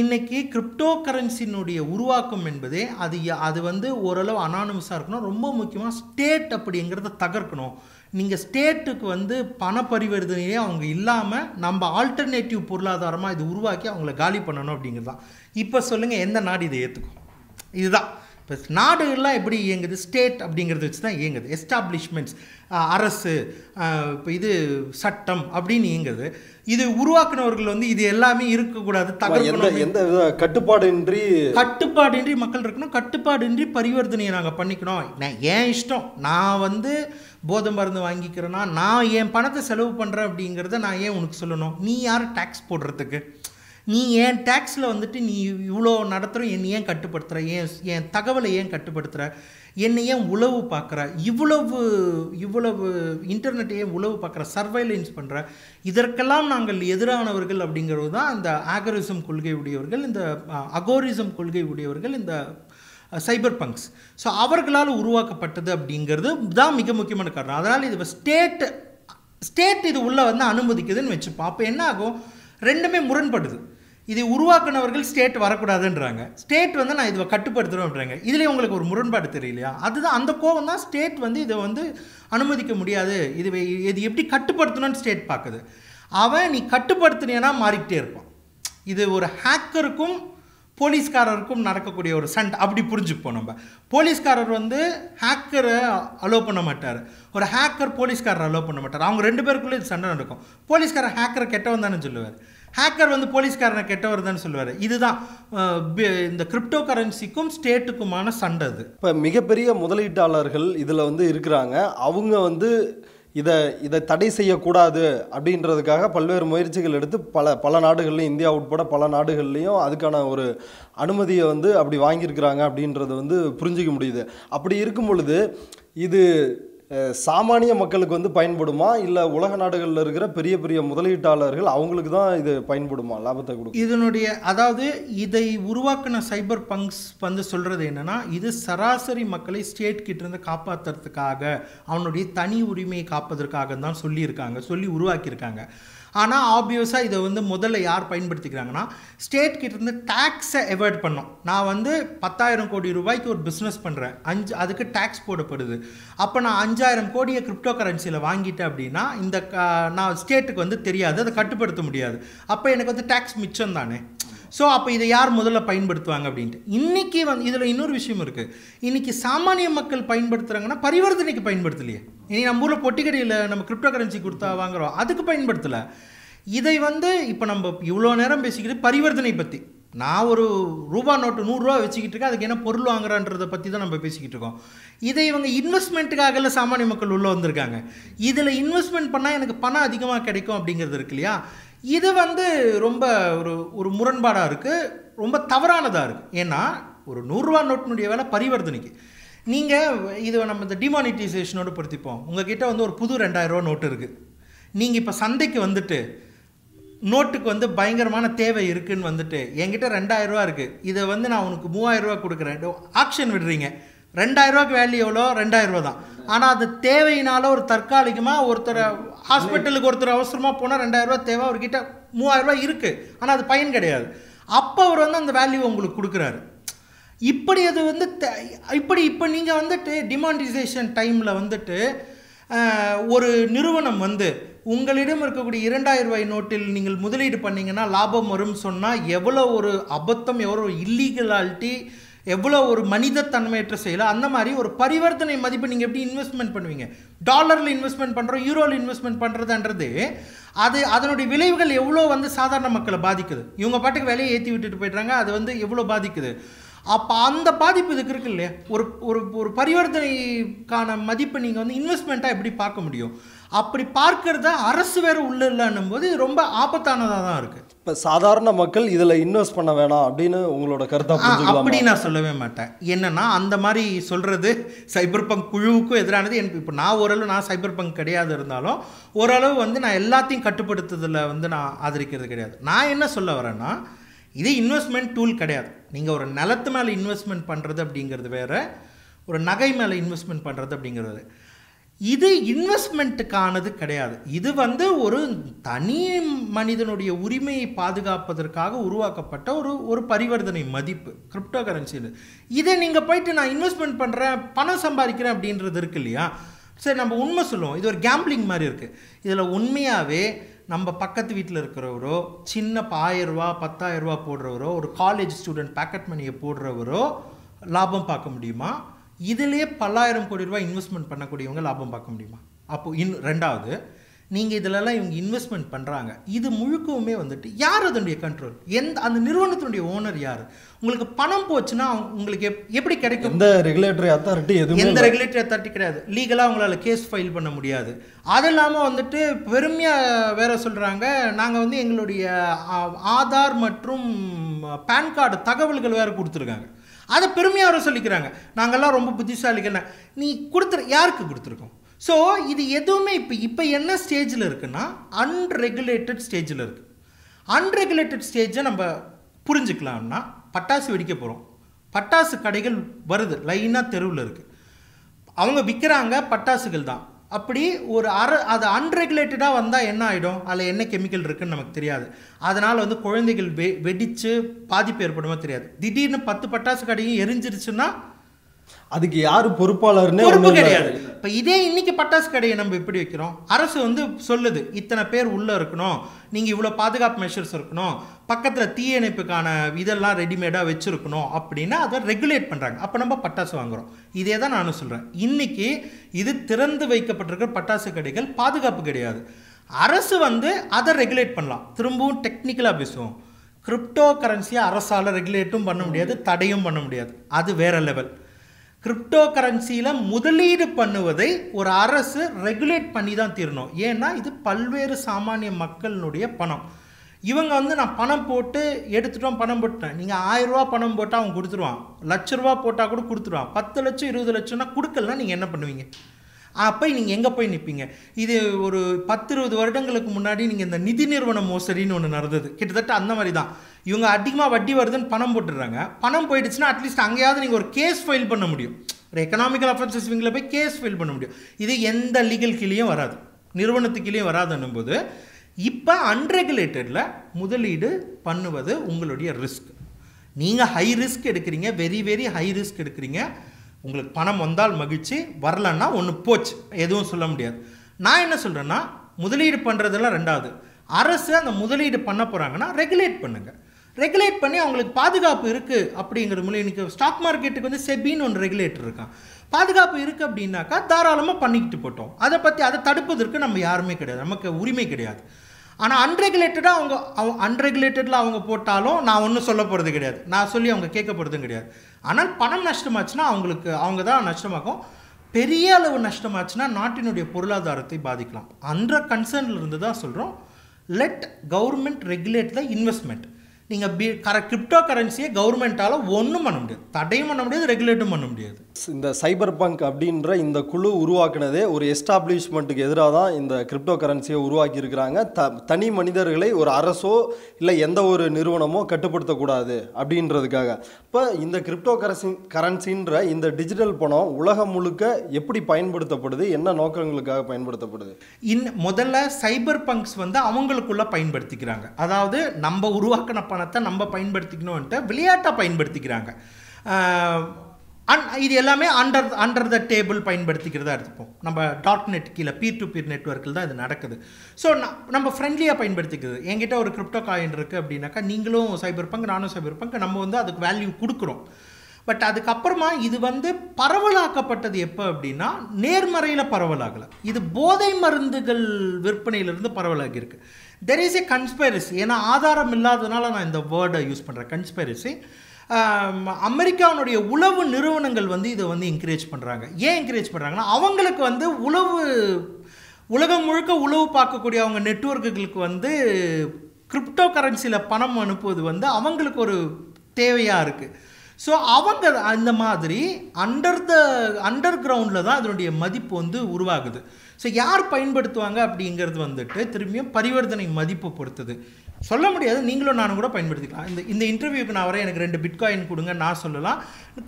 இன்றைக்கி கிரிப்டோ கரன்சினுடைய உருவாக்கம் என்பதே அது அது வந்து ஓரளவு அனானமஸாக இருக்கணும். ரொம்ப முக்கியமாக ஸ்டேட் அப்படிங்கிறத தகர்க்கணும். நீங்கள் ஸ்டேட்டுக்கு வந்து பண பரிவர்த்தனையே அவங்க இல்லாமல் நம்ம ஆல்டர்னேட்டிவ் பொருளாதாரமாக இது உருவாக்கி அவங்கள காலி பண்ணணும் அப்படிங்கிறது தான். இப்போ சொல்லுங்கள் எந்த நாடு இதை ஏற்றுக்கும் இதுதான். இப்போ நாடுகள்லாம் எப்படி இயங்குது? ஸ்டேட் அப்படிங்கிறத வச்சு தான் இயங்குது. எஸ்டாப்ளிஷ்மெண்ட்ஸ் அரசு இப்போ இது சட்டம் அப்படின்னு இயங்குது. இது உருவாக்குனவர்கள் வந்து இது எல்லாமே இருக்கக்கூடாது தகர்க்கணும் எந்த கட்டுப்பாடின்றி கட்டுப்பாடின்றி மக்கள் இருக்கணும். கட்டுப்பாடின்றி பரிவர்த்தனையை நாங்கள் பண்ணிக்கணும். நான் ஏன் இஷ்டம்? நான் வந்து போதை மருந்து வாங்கிக்கிறேன்னா நான் என் பணத்தை செலவு பண்ணுறேன் அப்படிங்கிறத நான் ஏன் உனக்கு சொல்லணும்? நீ யார் டேக்ஸ் போடுறதுக்கு? நீ ஏன் டேக்ஸில் வந்துட்டு நீ இவ்வளோ நடத்துகிற என்னை ஏன் கட்டுப்படுத்துகிற ஏன் என் தகவலை ஏன் கட்டுப்படுத்துகிற என்னை ஏன் உளவு பார்க்குற? இவ்வளவு இவ்வளவு இன்டர்நெட் ஏன் உளவு பார்க்குற? சர்வைலன்ஸ் பண்ணுற இதற்கெல்லாம் நாங்கள் எதிரானவர்கள் அப்படிங்கிறது தான் இந்த ஆகரிசம் கொள்கை உடையவர்கள் இந்த அகோரிசம் கொள்கை உடையவர்கள் இந்த சைபர் பங்க்ஸ் ஸோ அவர்களால் உருவாக்கப்பட்டது அப்படிங்கிறது தான் மிக முக்கியமான காரணம். அதனால் இது ஸ்டேட் ஸ்டேட் இது உள்ளே வந்து அனுமதிக்குதுன்னு வச்சுப்போம். அப்போ என்ன ஆகும்? ரெண்டுமே முரண்படுது. இது உருவாக்குனவர்கள் ஸ்டேட் வரக்கூடாதுன்றாங்க. ஸ்டேட் வந்து நான் இதை கட்டுப்படுத்துகிறோன்றாங்க இதுலேயே உங்களுக்கு ஒரு முரண்பாடு தெரியலையா? அதுதான் அந்த கோவம் தான் ஸ்டேட் வந்து இதை வந்து அனுமதிக்க முடியாது. இது இது எப்படி கட்டுப்படுத்தணும்னு ஸ்டேட் பார்க்குது அவன் நீ கட்டுப்படுத்துனியன்னா மாறிக்கிட்டே இருப்பான். இது ஒரு ஹேக்கருக்கும் போலீஸ்காரருக்கும் நடக்கக்கூடிய ஒரு சண்டை. அப்படி புரிஞ்சுப்போம் நம்ம. போலீஸ்காரர் வந்து ஹேக்கரை அலோவ் பண்ண மாட்டார். ஒரு ஹேக்கர் போலீஸ்காரரை அலோவ் பண்ண மாட்டார். அவங்க ரெண்டு பேருக்குள்ளே இது சண்டை நடக்கும். போலீஸ்காரர் ஹேக்கரை கெட்டவன் தானே சொல்லுவார். ஹேக்கர் வந்து போலீஸ்காரனை கெட்டவர் தான் சொல்லுவார். இதுதான் இந்த கிரிப்டோ கரன்சிக்கும் ஸ்டேட்டுக்குமான சண்டை அது. இப்போ மிகப்பெரிய முதலீட்டாளர்கள் இதில் வந்து இருக்கிறாங்க. அவங்க வந்து இதை இதை தடை செய்யக்கூடாது அப்படின்றதுக்காக பல்வேறு முயற்சிகள் எடுத்து பல பல நாடுகள்லையும் இந்தியா உட்பட பல நாடுகள்லையும் அதுக்கான ஒரு அனுமதியை வந்து அப்படி வாங்கியிருக்கிறாங்க அப்படின்றத வந்து புரிஞ்சிக்க முடியுது. அப்படி இருக்கும் பொழுது இது சாமானிய மக்களுக்கு வந்து பயன்படுமா? இல்லை உலக நாடுகளில் இருக்கிற பெரிய பெரிய முதலீட்டாளர்கள் அவங்களுக்கு தான் இது பயன்படுமா? லாபத்தை கொடுக்கும் இதனுடைய அதாவது இதை உருவாக்கின சைபர் பங்க்ஸ் வந்து சொல்கிறது என்னென்னா இது சராசரி மக்களை ஸ்டேட் கிட்டேருந்து காப்பாற்றுறதுக்காக அவனுடைய தனி உரிமையை காப்பதற்காக தான் சொல்லியிருக்காங்க சொல்லி உருவாக்கியிருக்காங்க. ஆனால் ஆப்வியஸாக இதை வந்து முதல்ல யார் பயன்படுத்திக்கிறாங்கன்னா ஸ்டேட் கிட்டேருந்து டேக்ஸை அவாய்ட் பண்ணோம் நான் வந்து பத்தாயிரம் கோடி ரூபாய்க்கு ஒரு பிஸ்னஸ் பண்ணுறேன் அஞ்சு அதுக்கு டேக்ஸ் போடப்படுது. அப்போ நான் அஞ்சாயிரம் கோடியை கிரிப்டோ கரன்சியில் வாங்கிட்டேன் அப்படின்னா இந்த க- நான் ஸ்டேட்டுக்கு வந்து தெரியாது. அதை கட்டுப்படுத்த முடியாது. அப்போ எனக்கு வந்து டேக்ஸ் மிச்சம் தானே ஸோ அப்போ இதை யார் முதல்ல பயன்படுத்துவாங்க அப்படின்ட்டு. இன்றைக்கி வந்து இதில் இன்னொரு விஷயம் இருக்குது இன்றைக்கி சாமானிய மக்கள் பயன்படுத்துகிறாங்கன்னா பரிவர்த்தனைக்கு பயன்படுத்தலையே. இனி நம்ம ஊரில் பொட்டிக்கடையில் நம்ம கிரிப்டோ கரன்சி கொடுத்தா வாங்குறோம் அதுக்கு பயன்படுத்தலை. இதை வந்து இப்போ நம்ம இவ்வளோ நேரம் பேசிக்கிட்டு பரிவர்த்தனை பற்றி நான் ஒரு ரூபா நோட்டு நூறுரூவா வச்சுக்கிட்டு இருக்கேன் அதுக்கு என்ன பொருள் வாங்குறான்றதை பற்றி தான் நம்ம பேசிக்கிட்டு இருக்கோம். இதை இவங்க இன்வெஸ்ட்மெண்ட்டுக்காகல சாமானிய மக்கள் உள்ளே வந்திருக்காங்க. இதில் இன்வெஸ்ட்மெண்ட் பண்ணால் எனக்கு பணம் அதிகமாக கிடைக்கும் அப்படிங்கிறது இருக்கு இல்லையா? இது வந்து ரொம்ப ஒரு ஒரு முரண்பாடாக இருக்குது ரொம்ப தவறானதாக இருக்குது ஏன்னா ஒரு நூறுரூவா நோட்டினுடைய வேலை பரிவர்த்தனைக்கு. நீங்கள் இது நம்ம இந்த டிமானிட்டைசேஷனோடு பொருத்திப்போம். உங்ககிட்ட வந்து ஒரு புது ரெண்டாயிரரூவா நோட்டு இருக்குது நீங்கள் இப்போ சந்தைக்கு வந்துட்டு நோட்டுக்கு வந்து பயங்கரமான தேவை இருக்குதுன்னு வந்துட்டு என்கிட்ட ரெண்டாயிரரூவா இருக்குது இதை வந்து நான் உனக்கு மூவாயிரம் ரூபா கொடுக்குறேன் ஆக்ஷன் விடுறீங்க. ரெண்டாயிரரூவாக்கு வேல்யூ எவ்வளோ? ரெண்டாயிரம் ரூபா தான். ஆனால் அது தேவையினால ஒரு தற்காலிகமாக ஒருத்தர் ஹாஸ்பிட்டலுக்கு ஒருத்தர் அவசரமாக போனால் ரெண்டாயிரரூவா தேவை அவர்கிட்ட மூவாயிரரூவா இருக்குது ஆனால் அது பயன் கிடையாது. அப்போ அவர் வந்து அந்த வேல்யூ உங்களுக்கு கொடுக்குறாரு. இப்படி அது வந்து இப்படி இப்போ நீங்கள் வந்துட்டு டிமாண்டிசேஷன் டைமில் வந்துட்டு ஒரு நிறுவனம் வந்து உங்களிடம் இருக்கக்கூடிய இரண்டாயிரம் ரூபாய் நோட்டில் நீங்கள் முதலீடு பண்ணிங்கன்னா லாபம் வரும்னு சொன்னால் எவ்வளோ ஒரு அபத்தம் எவ்வளோ இல்லீகலாலிட்டி எவ்வளோ ஒரு மனிதத்தன்மையற்ற செயலோ அந்த மாதிரி ஒரு பரிவர்த்தனை மதிப்பு நீங்கள் எப்படி இன்வெஸ்ட்மெண்ட் பண்ணுவீங்க? டாலரில் இன்வெஸ்ட்மெண்ட் பண்ணுறோம் யூரோவில் இன்வெஸ்ட்மெண்ட் பண்ணுறதுன்றது அது அதனுடைய விளைவுகள் எவ்வளோ வந்து சாதாரண மக்களை பாதிக்குது? இவங்க பாட்டுக்கு விலையை ஏற்றி விட்டுட்டு போயிடுறாங்க அது வந்து எவ்வளோ பாதிக்குது? அப்போ அந்த பாதிப்பு இதுக்கு இருக்கு இல்லையா? ஒரு ஒரு ஒரு பரிவர்த்தனைக்கான மதிப்பை நீங்கள் வந்து இன்வெஸ்ட்மெண்ட்டாக எப்படி பார்க்க முடியும்? அப்படி பார்க்கறத அரசு வேற உள்ள இல்லைன்னும் போது ரொம்ப ஆபத்தானதாக தான் இருக்குது இப்போ சாதாரண மக்கள் இதில் இன்வெஸ்ட் பண்ண வேணாம் அப்படின்னு உங்களோட கருத்தை அப்படி நான் சொல்லவே மாட்டேன். என்னன்னா அந்த மாதிரி சொல்றது சைபர் பங்க் குழுவுக்கும் எதிரானது. எனக்கு இப்போ நான் ஓரளவு நான் சைபர் பங்க் கிடையாது இருந்தாலும் ஓரளவு வந்து நான் எல்லாத்தையும் கட்டுப்படுத்துறதுல வந்து நான் ஆதரிக்கிறது கிடையாது. நான் என்ன சொல்ல வரேன்னா இது இன்வெஸ்ட்மெண்ட் டூல் கிடையாது. நீங்கள் ஒரு நிலத்து மேலே இன்வெஸ்ட்மெண்ட் பண்ணுறது அப்படிங்கிறது வேற ஒரு நகை மேலே இன்வெஸ்ட்மெண்ட் பண்ணுறது அப்படிங்கிறது. இது இன்வெஸ்ட்மெண்ட்டுக்கானது கிடையாது. இது வந்து ஒரு தனி மனிதனுடைய உரிமையை பாதுகாப்பதற்காக உருவாக்கப்பட்ட ஒரு ஒரு பரிவர்த்தனை மதிப்பு கிரிப்டோ கரன்சின்னு இதை நீங்கள் போயிட்டு நான் இன்வெஸ்ட்மெண்ட் பண்ணுறேன் பணம் சம்பாதிக்கிறேன் அப்படின்றது இருக்கு இல்லையா? சரி நம்ம உண்மை சொல்லுவோம். இது ஒரு கேம்பிளிங் மாதிரி இருக்குது இதில் உண்மையாகவே நம்ம பக்கத்து வீட்டில் இருக்கிறவரோ சின்ன இப்போ ஆயிரம் ரூபா போடுறவரோ ஒரு காலேஜ் ஸ்டூடெண்ட் பேக்கெட் மணியை போடுறவரோ லாபம் பார்க்க முடியுமா? இதிலே பல்லாயிரம் கோடி ரூபாய் இன்வெஸ்ட்மெண்ட் பண்ணக்கூடியவங்க லாபம் பார்க்க முடியுமா? அப்போ இன் ரெண்டாவது நீங்கள் இதிலெல்லாம் இவங்க இன்வெஸ்ட்மெண்ட் பண்ணுறாங்க இது முழுக்கவுமே வந்துட்டு யார் அதனுடைய கண்ட்ரோல் எந்த அந்த நிறுவனத்தினுடைய ஓனர் யார்? உங்களுக்கு பணம் போச்சுன்னா உங்களுக்கு எப்- எப்படி கிடைக்கும்? எந்த ரெகுலேட்டரி அத்தாரிட்டி எதுவுமே எந்த ரெகுலேட்டரி அத்தாரிட்டி கிடையாது. லீகலாக உங்களால் கேஸ் ஃபைல் பண்ண முடியாது. அது இல்லாமல் வந்துட்டு பெருமையாக வேற சொல்கிறாங்க நாங்கள் வந்து எங்களுடைய ஆதார் மற்றும் பேன் கார்டு தகவல்கள் வேறு கொடுத்துருக்காங்க. அதை பெருமையாக அவரை சொல்லிக்கிறாங்க. நாங்கள்லாம் ரொம்ப புத்திசாலிகள் நீ கொடுத்துரு யாருக்கு கொடுத்துருக்கோம்? ஸோ இது எதுவுமே இப்போ இப்போ என்ன ஸ்டேஜில் இருக்குன்னா அன்ரெகுலேட்டட் ஸ்டேஜில் இருக்குது அன்ரெகுலேட்டட் ஸ்டேஜை நம்ம புரிஞ்சுக்கலாம்னா பட்டாசு வெடிக்க போகிறோம் பட்டாசு கடைகள் வருது லைனாக தெருவில் இருக்குது அவங்க விற்கிறாங்க பட்டாசுகள் தான். அப்படி ஒரு அற அது அன்ரெகுலேட்டடாக வந்தால் என்ன ஆகிடும் அதில் என்ன கெமிக்கல் இருக்குதுன்னு நமக்கு தெரியாது. அதனால் வந்து குழந்தைகள் வெ வெடித்து பாதிப்பு ஏற்படுமோ தெரியாது. திடீர்னு பத்து பட்டாசு கடையும் எரிஞ்சிருச்சுன்னா அதுக்கு யார் பொறுப்பாளர்னே பொறுப்பு. கிடையாது. இப்போ இதே இன்னைக்கு பட்டாசு கடையை நம்ம எப்படி வைக்கிறோம்? அரசு வந்து சொல்லுது இத்தனை பேர் உள்ள இருக்கணும் நீங்க இவ்வளவு பாதுகாப்பு மெஷர்ஸ் இருக்கணும் பக்கத்துல தீயணைப்புக்கான இதெல்லாம் ரெடிமேடா வச்சிருக்கணும் அப்படின்னா அதை ரெகுலேட் பண்றாங்க. அப்ப நம்ம பட்டாசு வாங்குறோம். இதே தான் நானும் சொல்றேன். இன்னைக்கு இது திறந்து வைக்கப்பட்டிருக்கிற பட்டாசு கடைகள் பாதுகாப்பு கிடையாது. அரசு வந்து அதை ரெகுலேட் பண்ணலாம். திரும்பவும் டெக்னிக்கலாக பேசுவோம். கிரிப்டோ கரன்சியை அரசால் ரெகுலேட்டும் பண்ண முடியாது தடையும் பண்ண முடியாது. அது வேற லெவல் கிரிப்டோ கரன்சியில் முதலீடு பண்ணுவதை ஒரு அரசு ரெகுலேட் பண்ணி தான் தீரணும். ஏன்னா இது பல்வேறு சாமானிய மக்களினுடைய பணம். இவங்க வந்து நான் பணம் போட்டு எடுத்துட்டோம் பணம் போட்டேன் நீங்கள் ஆயிரம் ரூபா பணம் போட்டால் அவன் கொடுத்துருவான். லட்ச ரூபா போட்டால் கூட கொடுத்துருவான். பத்து லட்சம் இருபது லட்சம்னா கொடுக்கலன்னா நீங்கள் என்ன பண்ணுவீங்க? அப்போ நீங்கள் எங்கே போய் நிற்பீங்க இது ஒரு பத்து இருபது வருடங்களுக்கு முன்னாடி நீங்கள் இந்த நிதி நிறுவன மோசடின்னு ஒன்று நடந்தது. கிட்டத்தட்ட அந்த மாதிரி தான் இவங்க அதிகமாக வட்டி வருதுன்னு பணம் போட்டுடுறாங்க. பணம் போயிடுச்சுன்னா அட்லீஸ்ட் அங்கேயாவது நீங்கள் ஒரு கேஸ் ஃபைல் பண்ண முடியும். ஒரு எக்கனாமிக்கல் அஃபென்சஸ் இவங்களை போய் கேஸ் ஃபைல் பண்ண முடியும். இது எந்த லீகல் கீழேயும் வராது. நிறுவனத்துக்கீழேயும் வராதுன்னும் போது இப்போ அன்ரெகுலேட்டடில் முதலீடு பண்ணுவது உங்களுடைய ரிஸ்க் நீங்கள் ஹை ரிஸ்க் எடுக்கிறீங்க. வெரி வெரி ஹை ரிஸ்க் எடுக்கிறீங்க. உங்களுக்கு பணம் வந்தால் மகிழ்ச்சி வரலன்னா ஒன்று போச்சு. எதுவும் சொல்ல முடியாது. நான் என்ன சொல்கிறேன்னா முதலீடு பண்ணுறதெல்லாம் ரெண்டாவது. அரசு அந்த முதலீடு பண்ண போகிறாங்கன்னா ரெகுலேட் பண்ணுங்கள் ரெகுலேட் பண்ணி அவங்களுக்கு பாதுகாப்பு இருக்குது அப்படிங்கிற மூலம் இன்னைக்கு ஸ்டாக் மார்க்கெட்டுக்கு வந்து செபின்னு ஒன்று ரெகுலேட்டர் இருக்கான். பாதுகாப்பு இருக்குது அப்படின்னாக்கா தாராளமாக பண்ணிக்கிட்டு போட்டோம். அதை பற்றி அதை தடுப்பதற்கு நம்ம யாருமே கிடையாது. நமக்கு உரிமை கிடையாது. ஆனால் அன்ரெகுலேட்டடாக அவங்க அவங்க அன்ரெகுலேட்டடில் அவங்க போட்டாலும் நான் ஒன்றும் சொல்ல போகிறது கிடையாது. நான் சொல்லி அவங்க கேட்க போகிறதும் கிடையாது. ஆனால் பணம் நஷ்டமாச்சுன்னா அவங்களுக்கு அவங்க தான் நஷ்டமாகும் பெரிய அளவு நஷ்டமாச்சுன்னா நாட்டினுடைய பொருளாதாரத்தை பாதிக்கலாம். அந்த கன்சர்னில் இருந்து தான் சொல்கிறோம் let government regulate the investment நீங்கள் பி கர கிரிப்டோ கரன்சியை கவர்மெண்ட்டால் ஒன்றும் பண்ண முடியாது. தடையும் பண்ண முடியாது ரெகுலேட்டும் பண்ண முடியாது. இந்த சைபர் பங்க் அப்படின்ற இந்த குழு உருவாக்குனதே ஒரு எஸ்டாப்ளிஷ்மெண்ட்டுக்கு எதிராக தான் இந்த கிரிப்டோ கரன்சியை உருவாக்கி இருக்கிறாங்க. த தனி மனிதர்களை ஒரு அரசோ இல்லை எந்த ஒரு நிறுவனமோ கட்டுப்படுத்தக்கூடாது அப்படின்றதுக்காக. இப்போ இந்த கிரிப்டோ கரன்சி கரன்சின்ற இந்த டிஜிட்டல் பணம் உலகம் முழுக்க எப்படி பயன்படுத்தப்படுது? என்ன நோக்கங்களுக்காக பயன்படுத்தப்படுது? இன் முதல்ல சைபர் பங்க்ஸ் வந்து அவங்களுக்குள்ள பயன்படுத்திக்கிறாங்க. அதாவது நம்ம உருவாக்கின பணத்தை நம்ம பயன்படுத்திக்கணும்ன்ட்டு விளையாட்டாக பயன்படுத்திக்கிறாங்க. அன் இது எல்லாமே அண்டர் அண்டர் த டேபிள் பயன்படுத்திக்கிறதா எடுத்துப்போம் நம்ம டாட் நெட் கீழே பீர் டு பீர் நெட்ஒர்க்கில் தான் இது நடக்குது. ஸோ நம்ம ஃப்ரெண்ட்லியாக பயன்படுத்திக்கிறது என்கிட்ட ஒரு கிரிப்டோ காயின் இருக்குது அப்படின்னாக்கா நீங்களும் சைபர் பங்க் நானும் சைபர் பங்க் நம்ம வந்து அதுக்கு வேல்யூ கொடுக்குறோம். பட் அதுக்கப்புறமா இது வந்து பரவலாக்கப்பட்டது எப்போ அப்படின்னா நேர்மறையில் பரவலாகலை. இது போதை மருந்துகள் விற்பனையிலிருந்து பரவலாகியிருக்கு. தெர் இஸ் ஏ கன்ஸ்பைரசி ஏன்னா ஆதாரம் இல்லாததுனால நான் இந்த வேர்டை யூஸ் பண்ணுறேன் கன்ஸ்பைரசி அமெரிக்காவுடைய உளவு நிறுவனங்கள் வந்து இதை வந்து என்கரேஜ் பண்ணுறாங்க ஏன் என்கரேஜ் பண்ணுறாங்கன்னா அவங்களுக்கு வந்து உளவு உலகம் முழுக்க உளவு பார்க்கக்கூடிய அவங்க நெட்வொர்க்குகளுக்கு வந்து கிரிப்டோ கரன்சியில் பணம் அனுப்புவது வந்து அவங்களுக்கு ஒரு தேவையாக இருக்குது ஸோ அவங்க அந்த மாதிரி அண்டர் த அண்டர் கிரவுண்டில் தான் அதனுடைய மதிப்பு வந்து உருவாகுது. ஸோ யார் பயன்படுத்துவாங்க அப்படிங்கிறது வந்துட்டு திரும்பியும் பரிவர்த்தனை மதிப்பை பொறுத்தது. சொல்ல முடியாது நீங்களும் நானும் கூட பயன்படுத்திக்கலாம். இந்த இந்த இன்டர்வியூக்கு நான் வரேன் எனக்கு ரெண்டு பிட்காயின் கொடுங்க நான் சொல்லலாம்.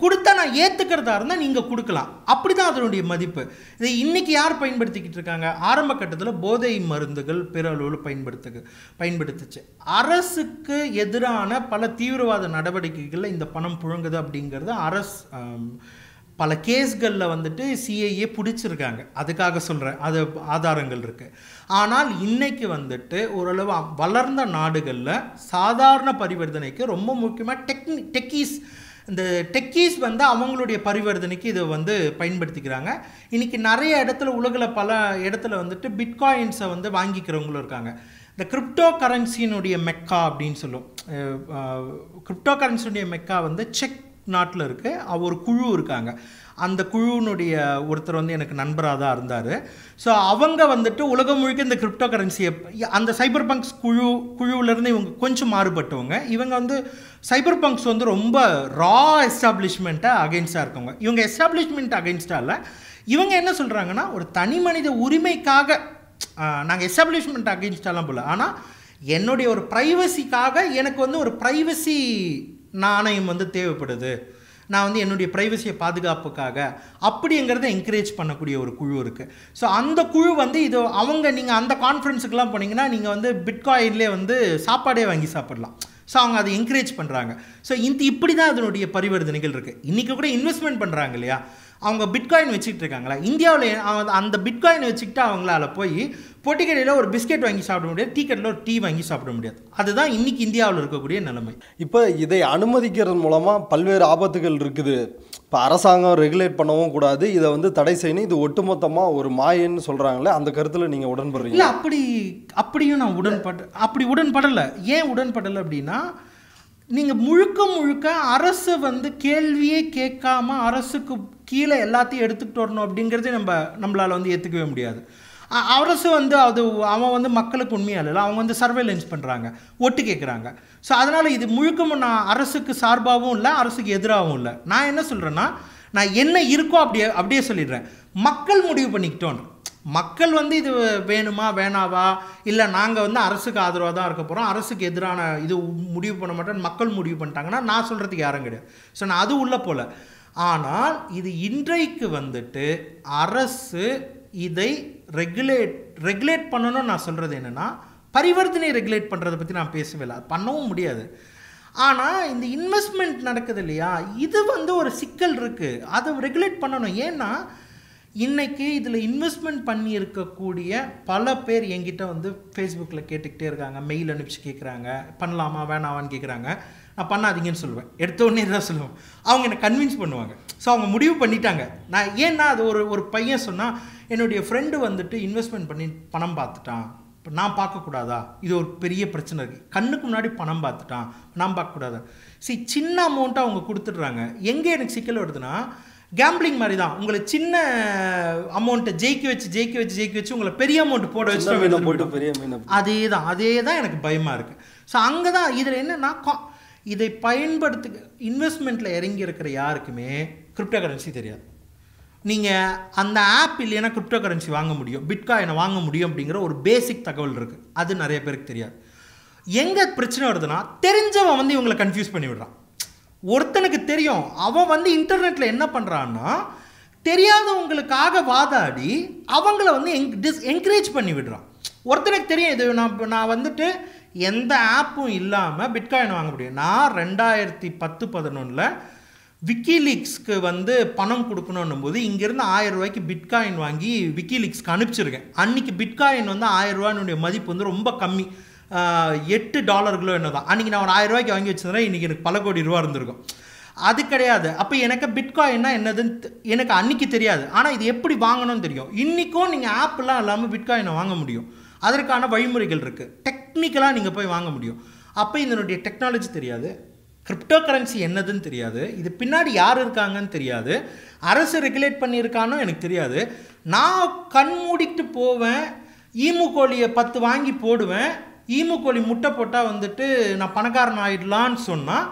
கொடுத்தா நான் ஏற்றுக்கிறதா இருந்தால் நீங்கள் கொடுக்கலாம். அப்படி தான் அதனுடைய மதிப்பு. இதை இன்றைக்கி யார் பயன்படுத்திக்கிட்டு இருக்காங்க? ஆரம்ப கட்டத்தில் போதை மருந்துகள் பிற அளவில் பயன்படுத்துக்கு பயன்படுத்துச்சு. அரசுக்கு எதிரான பல தீவிரவாத நடவடிக்கைகளில் இந்த பணம் புழங்குது அப்படிங்கிறது அரசு பல கேஸ்களில் வந்துட்டு சிஐஏ பிடிச்சிருக்காங்க. அதுக்காக சொல்கிறேன் அது ஆதாரங்கள் இருக்குது ஆனால் இன்றைக்கி வந்துட்டு ஓரளவு வளர்ந்த நாடுகளில் சாதாரண பரிவர்த்தனைக்கு ரொம்ப முக்கியமாக டெக்னி டெக்கீஸ் இந்த டெக்கீஸ் வந்து அவங்களுடைய பரிவர்த்தனைக்கு இதை வந்து பயன்படுத்திக்கிறாங்க. இன்றைக்கி நிறைய இடத்துல உலகில் பல இடத்துல வந்துட்டு பிட்காயின்ஸை வந்து வாங்கிக்கிறவங்களும் இருக்காங்க. இந்த கிரிப்டோ கரன்சியினுடைய மெக்கா அப்படின்னு சொல்லும். கிரிப்டோ கரன்சினுடைய மெக்கா வந்து செக் நாட்டில் இருக்குது ஒரு குழு இருக்காங்க. அந்த குழுவினுடைய ஒருத்தர் வந்து எனக்கு நண்பராக தான் இருந்தார். ஸோ அவங்க வந்துட்டு உலகம் முழுக்க இந்த கிரிப்டோ கரன்சியை அந்த சைபர் பங்க்ஸ் குழு குழுவிலேருந்து இவங்க கொஞ்சம் மாறுபட்டவங்க. இவங்க வந்து சைபர் பங்க்ஸ் வந்து ரொம்ப ரா எஸ்டாப்ளிஷ்மெண்ட்டை அகெயின்ஸ்டாக இருக்கவங்க. இவங்க எஸ்டாப்ளிஷ்மெண்ட் அகெயின்ஸ்டாக இல்லை. இவங்க என்ன சொல்கிறாங்கன்னா ஒரு தனி மனித உரிமைக்காக நாங்கள் எஸ்டாப்ளிஷ்மெண்ட் அகெயின்ஸ்டாலாம் போல. ஆனால் என்னுடைய ஒரு ப்ரைவசிக்காக எனக்கு வந்து ஒரு ப்ரைவசி நாணயம் வந்து தேவைப்படுது. நான் வந்து என்னுடைய ப்ரைவசியை பாதுகாப்புக்காக. அப்படிங்கிறத என்கரேஜ் பண்ணக்கூடிய ஒரு குழு இருக்குது ஸோ அந்த குழு வந்து இது அவங்க நீங்கள் அந்த கான்ஃபரன்ஸுக்கெலாம் போனீங்கன்னா நீங்கள் வந்து பிட்காயின்லேயே வந்து சாப்பாடே வாங்கி சாப்பிடலாம். ஸோ அவங்க அதை என்கரேஜ் பண்ணுறாங்க ஸோ இந்த இப்படி தான் அதனுடைய பரிவர்த்தனைகள் இருக்குது இன்றைக்கி கூட இன்வெஸ்ட்மெண்ட் பண்ணுறாங்க இல்லையா? அவங்க பிட்காயின் வச்சுக்கிட்டு இருக்காங்களா? இந்தியாவில் அந்த பிட்காயின் வச்சுக்கிட்டு அவங்களால போய் பொட்டிக்கடையில் ஒரு பிஸ்கெட் வாங்கி சாப்பிட முடியாது டீ கடையில் ஒரு டீ வாங்கி சாப்பிட முடியாது. அதுதான் இன்னைக்கு இந்தியாவில் இருக்கக்கூடிய நிலைமை. இப்போ இதை அனுமதிக்கிறது மூலமாக பல்வேறு ஆபத்துகள் இருக்குது. இப்போ அரசாங்கம் ரெகுலேட் பண்ணவும் கூடாது. இதை வந்து தடை செய்யணும். இது ஒட்டுமொத்தமாக ஒரு மாயன்னு சொல்கிறாங்களே அந்த கருத்தில் நீங்கள் உடன்படுறீங்க. இல்லை அப்படி அப்படியும் நான் உடன்பட அப்படி உடன்படலை. ஏன் உடன்படலை அப்படின்னா நீங்கள் முழுக்க முழுக்க அரசு வந்து கேள்வியே கேட்காம அரசுக்கு கீழே எல்லாத்தையும் எடுத்துக்கிட்டு வரணும் அப்படிங்கிறதே நம்ம நம்மளால் வந்து ஏற்றுக்கவே முடியாது. அரசு வந்து அது அவன் வந்து மக்களுக்கு உண்மையாக இல்லை அவங்க வந்து சர்வேலன்ஸ் பண்ணுறாங்க ஒட்டு கேட்குறாங்க ஸோ அதனால் இது முழுக்க நான் அரசுக்கு சார்பாகவும் இல்லை அரசுக்கு எதிராகவும் இல்லை. நான் என்ன சொல்கிறேன்னா நான் என்ன இருக்கோ அப்படியே அப்படியே சொல்லிடுறேன். மக்கள் முடிவு பண்ணிக்கிட்டோன்னு மக்கள் வந்து இது வேணுமா வேணாவா? இல்லை நாங்கள் வந்து அரசுக்கு ஆதரவாக தான் இருக்க போகிறோம் அரசுக்கு எதிரான இது முடிவு பண்ண மாட்டோம்னு மக்கள் முடிவு பண்ணிட்டாங்கன்னா நான் சொல்கிறதுக்கு யாரும் கிடையாது. ஸோ நான் அது உள்ளே போல. ஆனால் இது இன்றைக்கு வந்துட்டு அரசு இதை ரெகுலேட் ரெகுலேட் பண்ணணும்னு நான் சொல்கிறது என்னென்னா பரிவர்த்தனை ரெகுலேட் பண்ணுறதை பற்றி நான் பேசவே இல்லை. பண்ணவும் முடியாது. ஆனால் இந்த இன்வெஸ்ட்மெண்ட் நடக்குது இல்லையா? இது வந்து ஒரு சிக்கல் இருக்குது அதை ரெகுலேட் பண்ணணும். ஏன்னா இன்றைக்கி இதில் இன்வெஸ்ட்மெண்ட் பண்ணி இருக்கக்கூடிய பல பேர் என்கிட்ட வந்து ஃபேஸ்புக்கில் கேட்டுக்கிட்டே இருக்காங்க. மெயில் அனுப்பிச்சு கேட்குறாங்க பண்ணலாமா? வேணாமான்னு கேட்குறாங்க பண்ணாதீங்கன்னு சொல்லுவேன். எடுத்த உடனே தான் சொல்லுவேன். அவங்க என்னை கன்வின்ஸ் பண்ணுவாங்க. ஸோ அவங்க முடிவு பண்ணிட்டாங்க. நான் ஏன்னா அது ஒரு ஒரு பையன் சொன்னால் என்னுடைய ஃப்ரெண்டு வந்துட்டு இன்வெஸ்ட்மெண்ட் பண்ணி பணம் பார்த்துட்டான். இப்போ நான் பார்க்கக்கூடாதா இது ஒரு பெரிய பிரச்சனை இருக்குது கண்ணுக்கு முன்னாடி பணம் பார்த்துட்டான். நான் பார்க்கக்கூடாதா சரி சின்ன அமௌண்ட்டாக அவங்க கொடுத்துட்றாங்க. எங்கே எனக்கு சிக்கல் வருதுன்னா கேம்பிளிங் மாதிரி தான். உங்களை சின்ன அமௌண்ட்டை ஜெயிக்க வச்சு ஜெயிக்க வச்சு ஜெயிக்க வச்சு உங்களை பெரிய அமௌண்ட் போட வச்சு போட்டு பெரிய அதே தான் அதே தான் எனக்கு பயமாக இருக்குது ஸோ அங்கே தான் இதில் என்னென்னா இதை பயன்படுத்து இன்வெஸ்ட்மெண்ட்டில் இறங்கி இருக்கிற யாருக்குமே கிரிப்டோ கரன்சி தெரியாது. நீங்கள் அந்த ஆப் இல்லைன்னா கிரிப்டோ கரன்சி வாங்க முடியும். பிட்காயினை வாங்க முடியும் அப்படிங்கிற ஒரு பேசிக் தகவல் இருக்குது அது நிறைய பேருக்கு தெரியாது. எங்கே பிரச்சனை வருதுன்னா தெரிஞ்சவன் வந்து இவங்களை கன்ஃபியூஸ் பண்ணி விடுறான். ஒருத்தனுக்கு தெரியும். அவன் வந்து இன்டர்நெட்டில் என்ன பண்ணுறான்னா தெரியாதவங்களுக்காக வாதாடி அவங்கள வந்து எங் டிஸ் என்கரேஜ் பண்ணி விடுறான். ஒருத்தனுக்கு தெரியும் இது நான் நான் வந்துட்டு எந்த ஆப்பும் இல்லாமல் பிட்காயின் வாங்க முடியும். நான் ரெண்டாயிரத்தி பத்து பதினொன்றில் விக்கிலீக்ஸ்க்கு வந்து பணம் கொடுக்கணுன்னும் போது இங்கேருந்து ஆயிரம் ரூபாய்க்கு பிட்காயின் வாங்கி விக்கிலீக்ஸ்க்கு அனுப்பிச்சிருக்கேன். அன்றைக்கி பிட்காயின் வந்து ஆயிரம் ரூபாயினுடைய மதிப்பு வந்து ரொம்ப கம்மி. எட்டு டாலர்களோ என்ன தான். அன்றைக்கி நான் ஒரு ஆயிரம் ரூபாய்க்கு வாங்கி வச்சிருந்தேன். இன்றைக்கி எனக்கு பல கோடி ரூபா இருந்திருக்கும். அது கிடையாது. அப்போ எனக்கு பிட்காயின்னா என்னதுன்னு எனக்கு அன்னைக்கு தெரியாது. ஆனால் இது எப்படி வாங்கணும்னு தெரியும். இன்றைக்கும் நீங்கள் ஆப்லாம் இல்லாமல் பிட்காயினை வாங்க முடியும். அதற்கான வழிமுறைகள் இருக்குது டெக் டெக்னிக்கலாக நீங்கள் போய் வாங்க முடியும். அப்போ இதனுடைய டெக்னாலஜி தெரியாது. கிரிப்டோ கரன்சி என்னதுன்னு தெரியாது. இது பின்னாடி யார் இருக்காங்கன்னு தெரியாது. அரசு ரெகுலேட் பண்ணியிருக்கானோ எனக்கு தெரியாது. நான் கண் மூடிட்டு போவேன். ஈமு கோழியை பத்து வாங்கி போடுவேன். ஈமு கோழி முட்டை போட்டால் வந்துட்டு நான் பணக்காரன் ஆயிடலான்னு சொன்னால்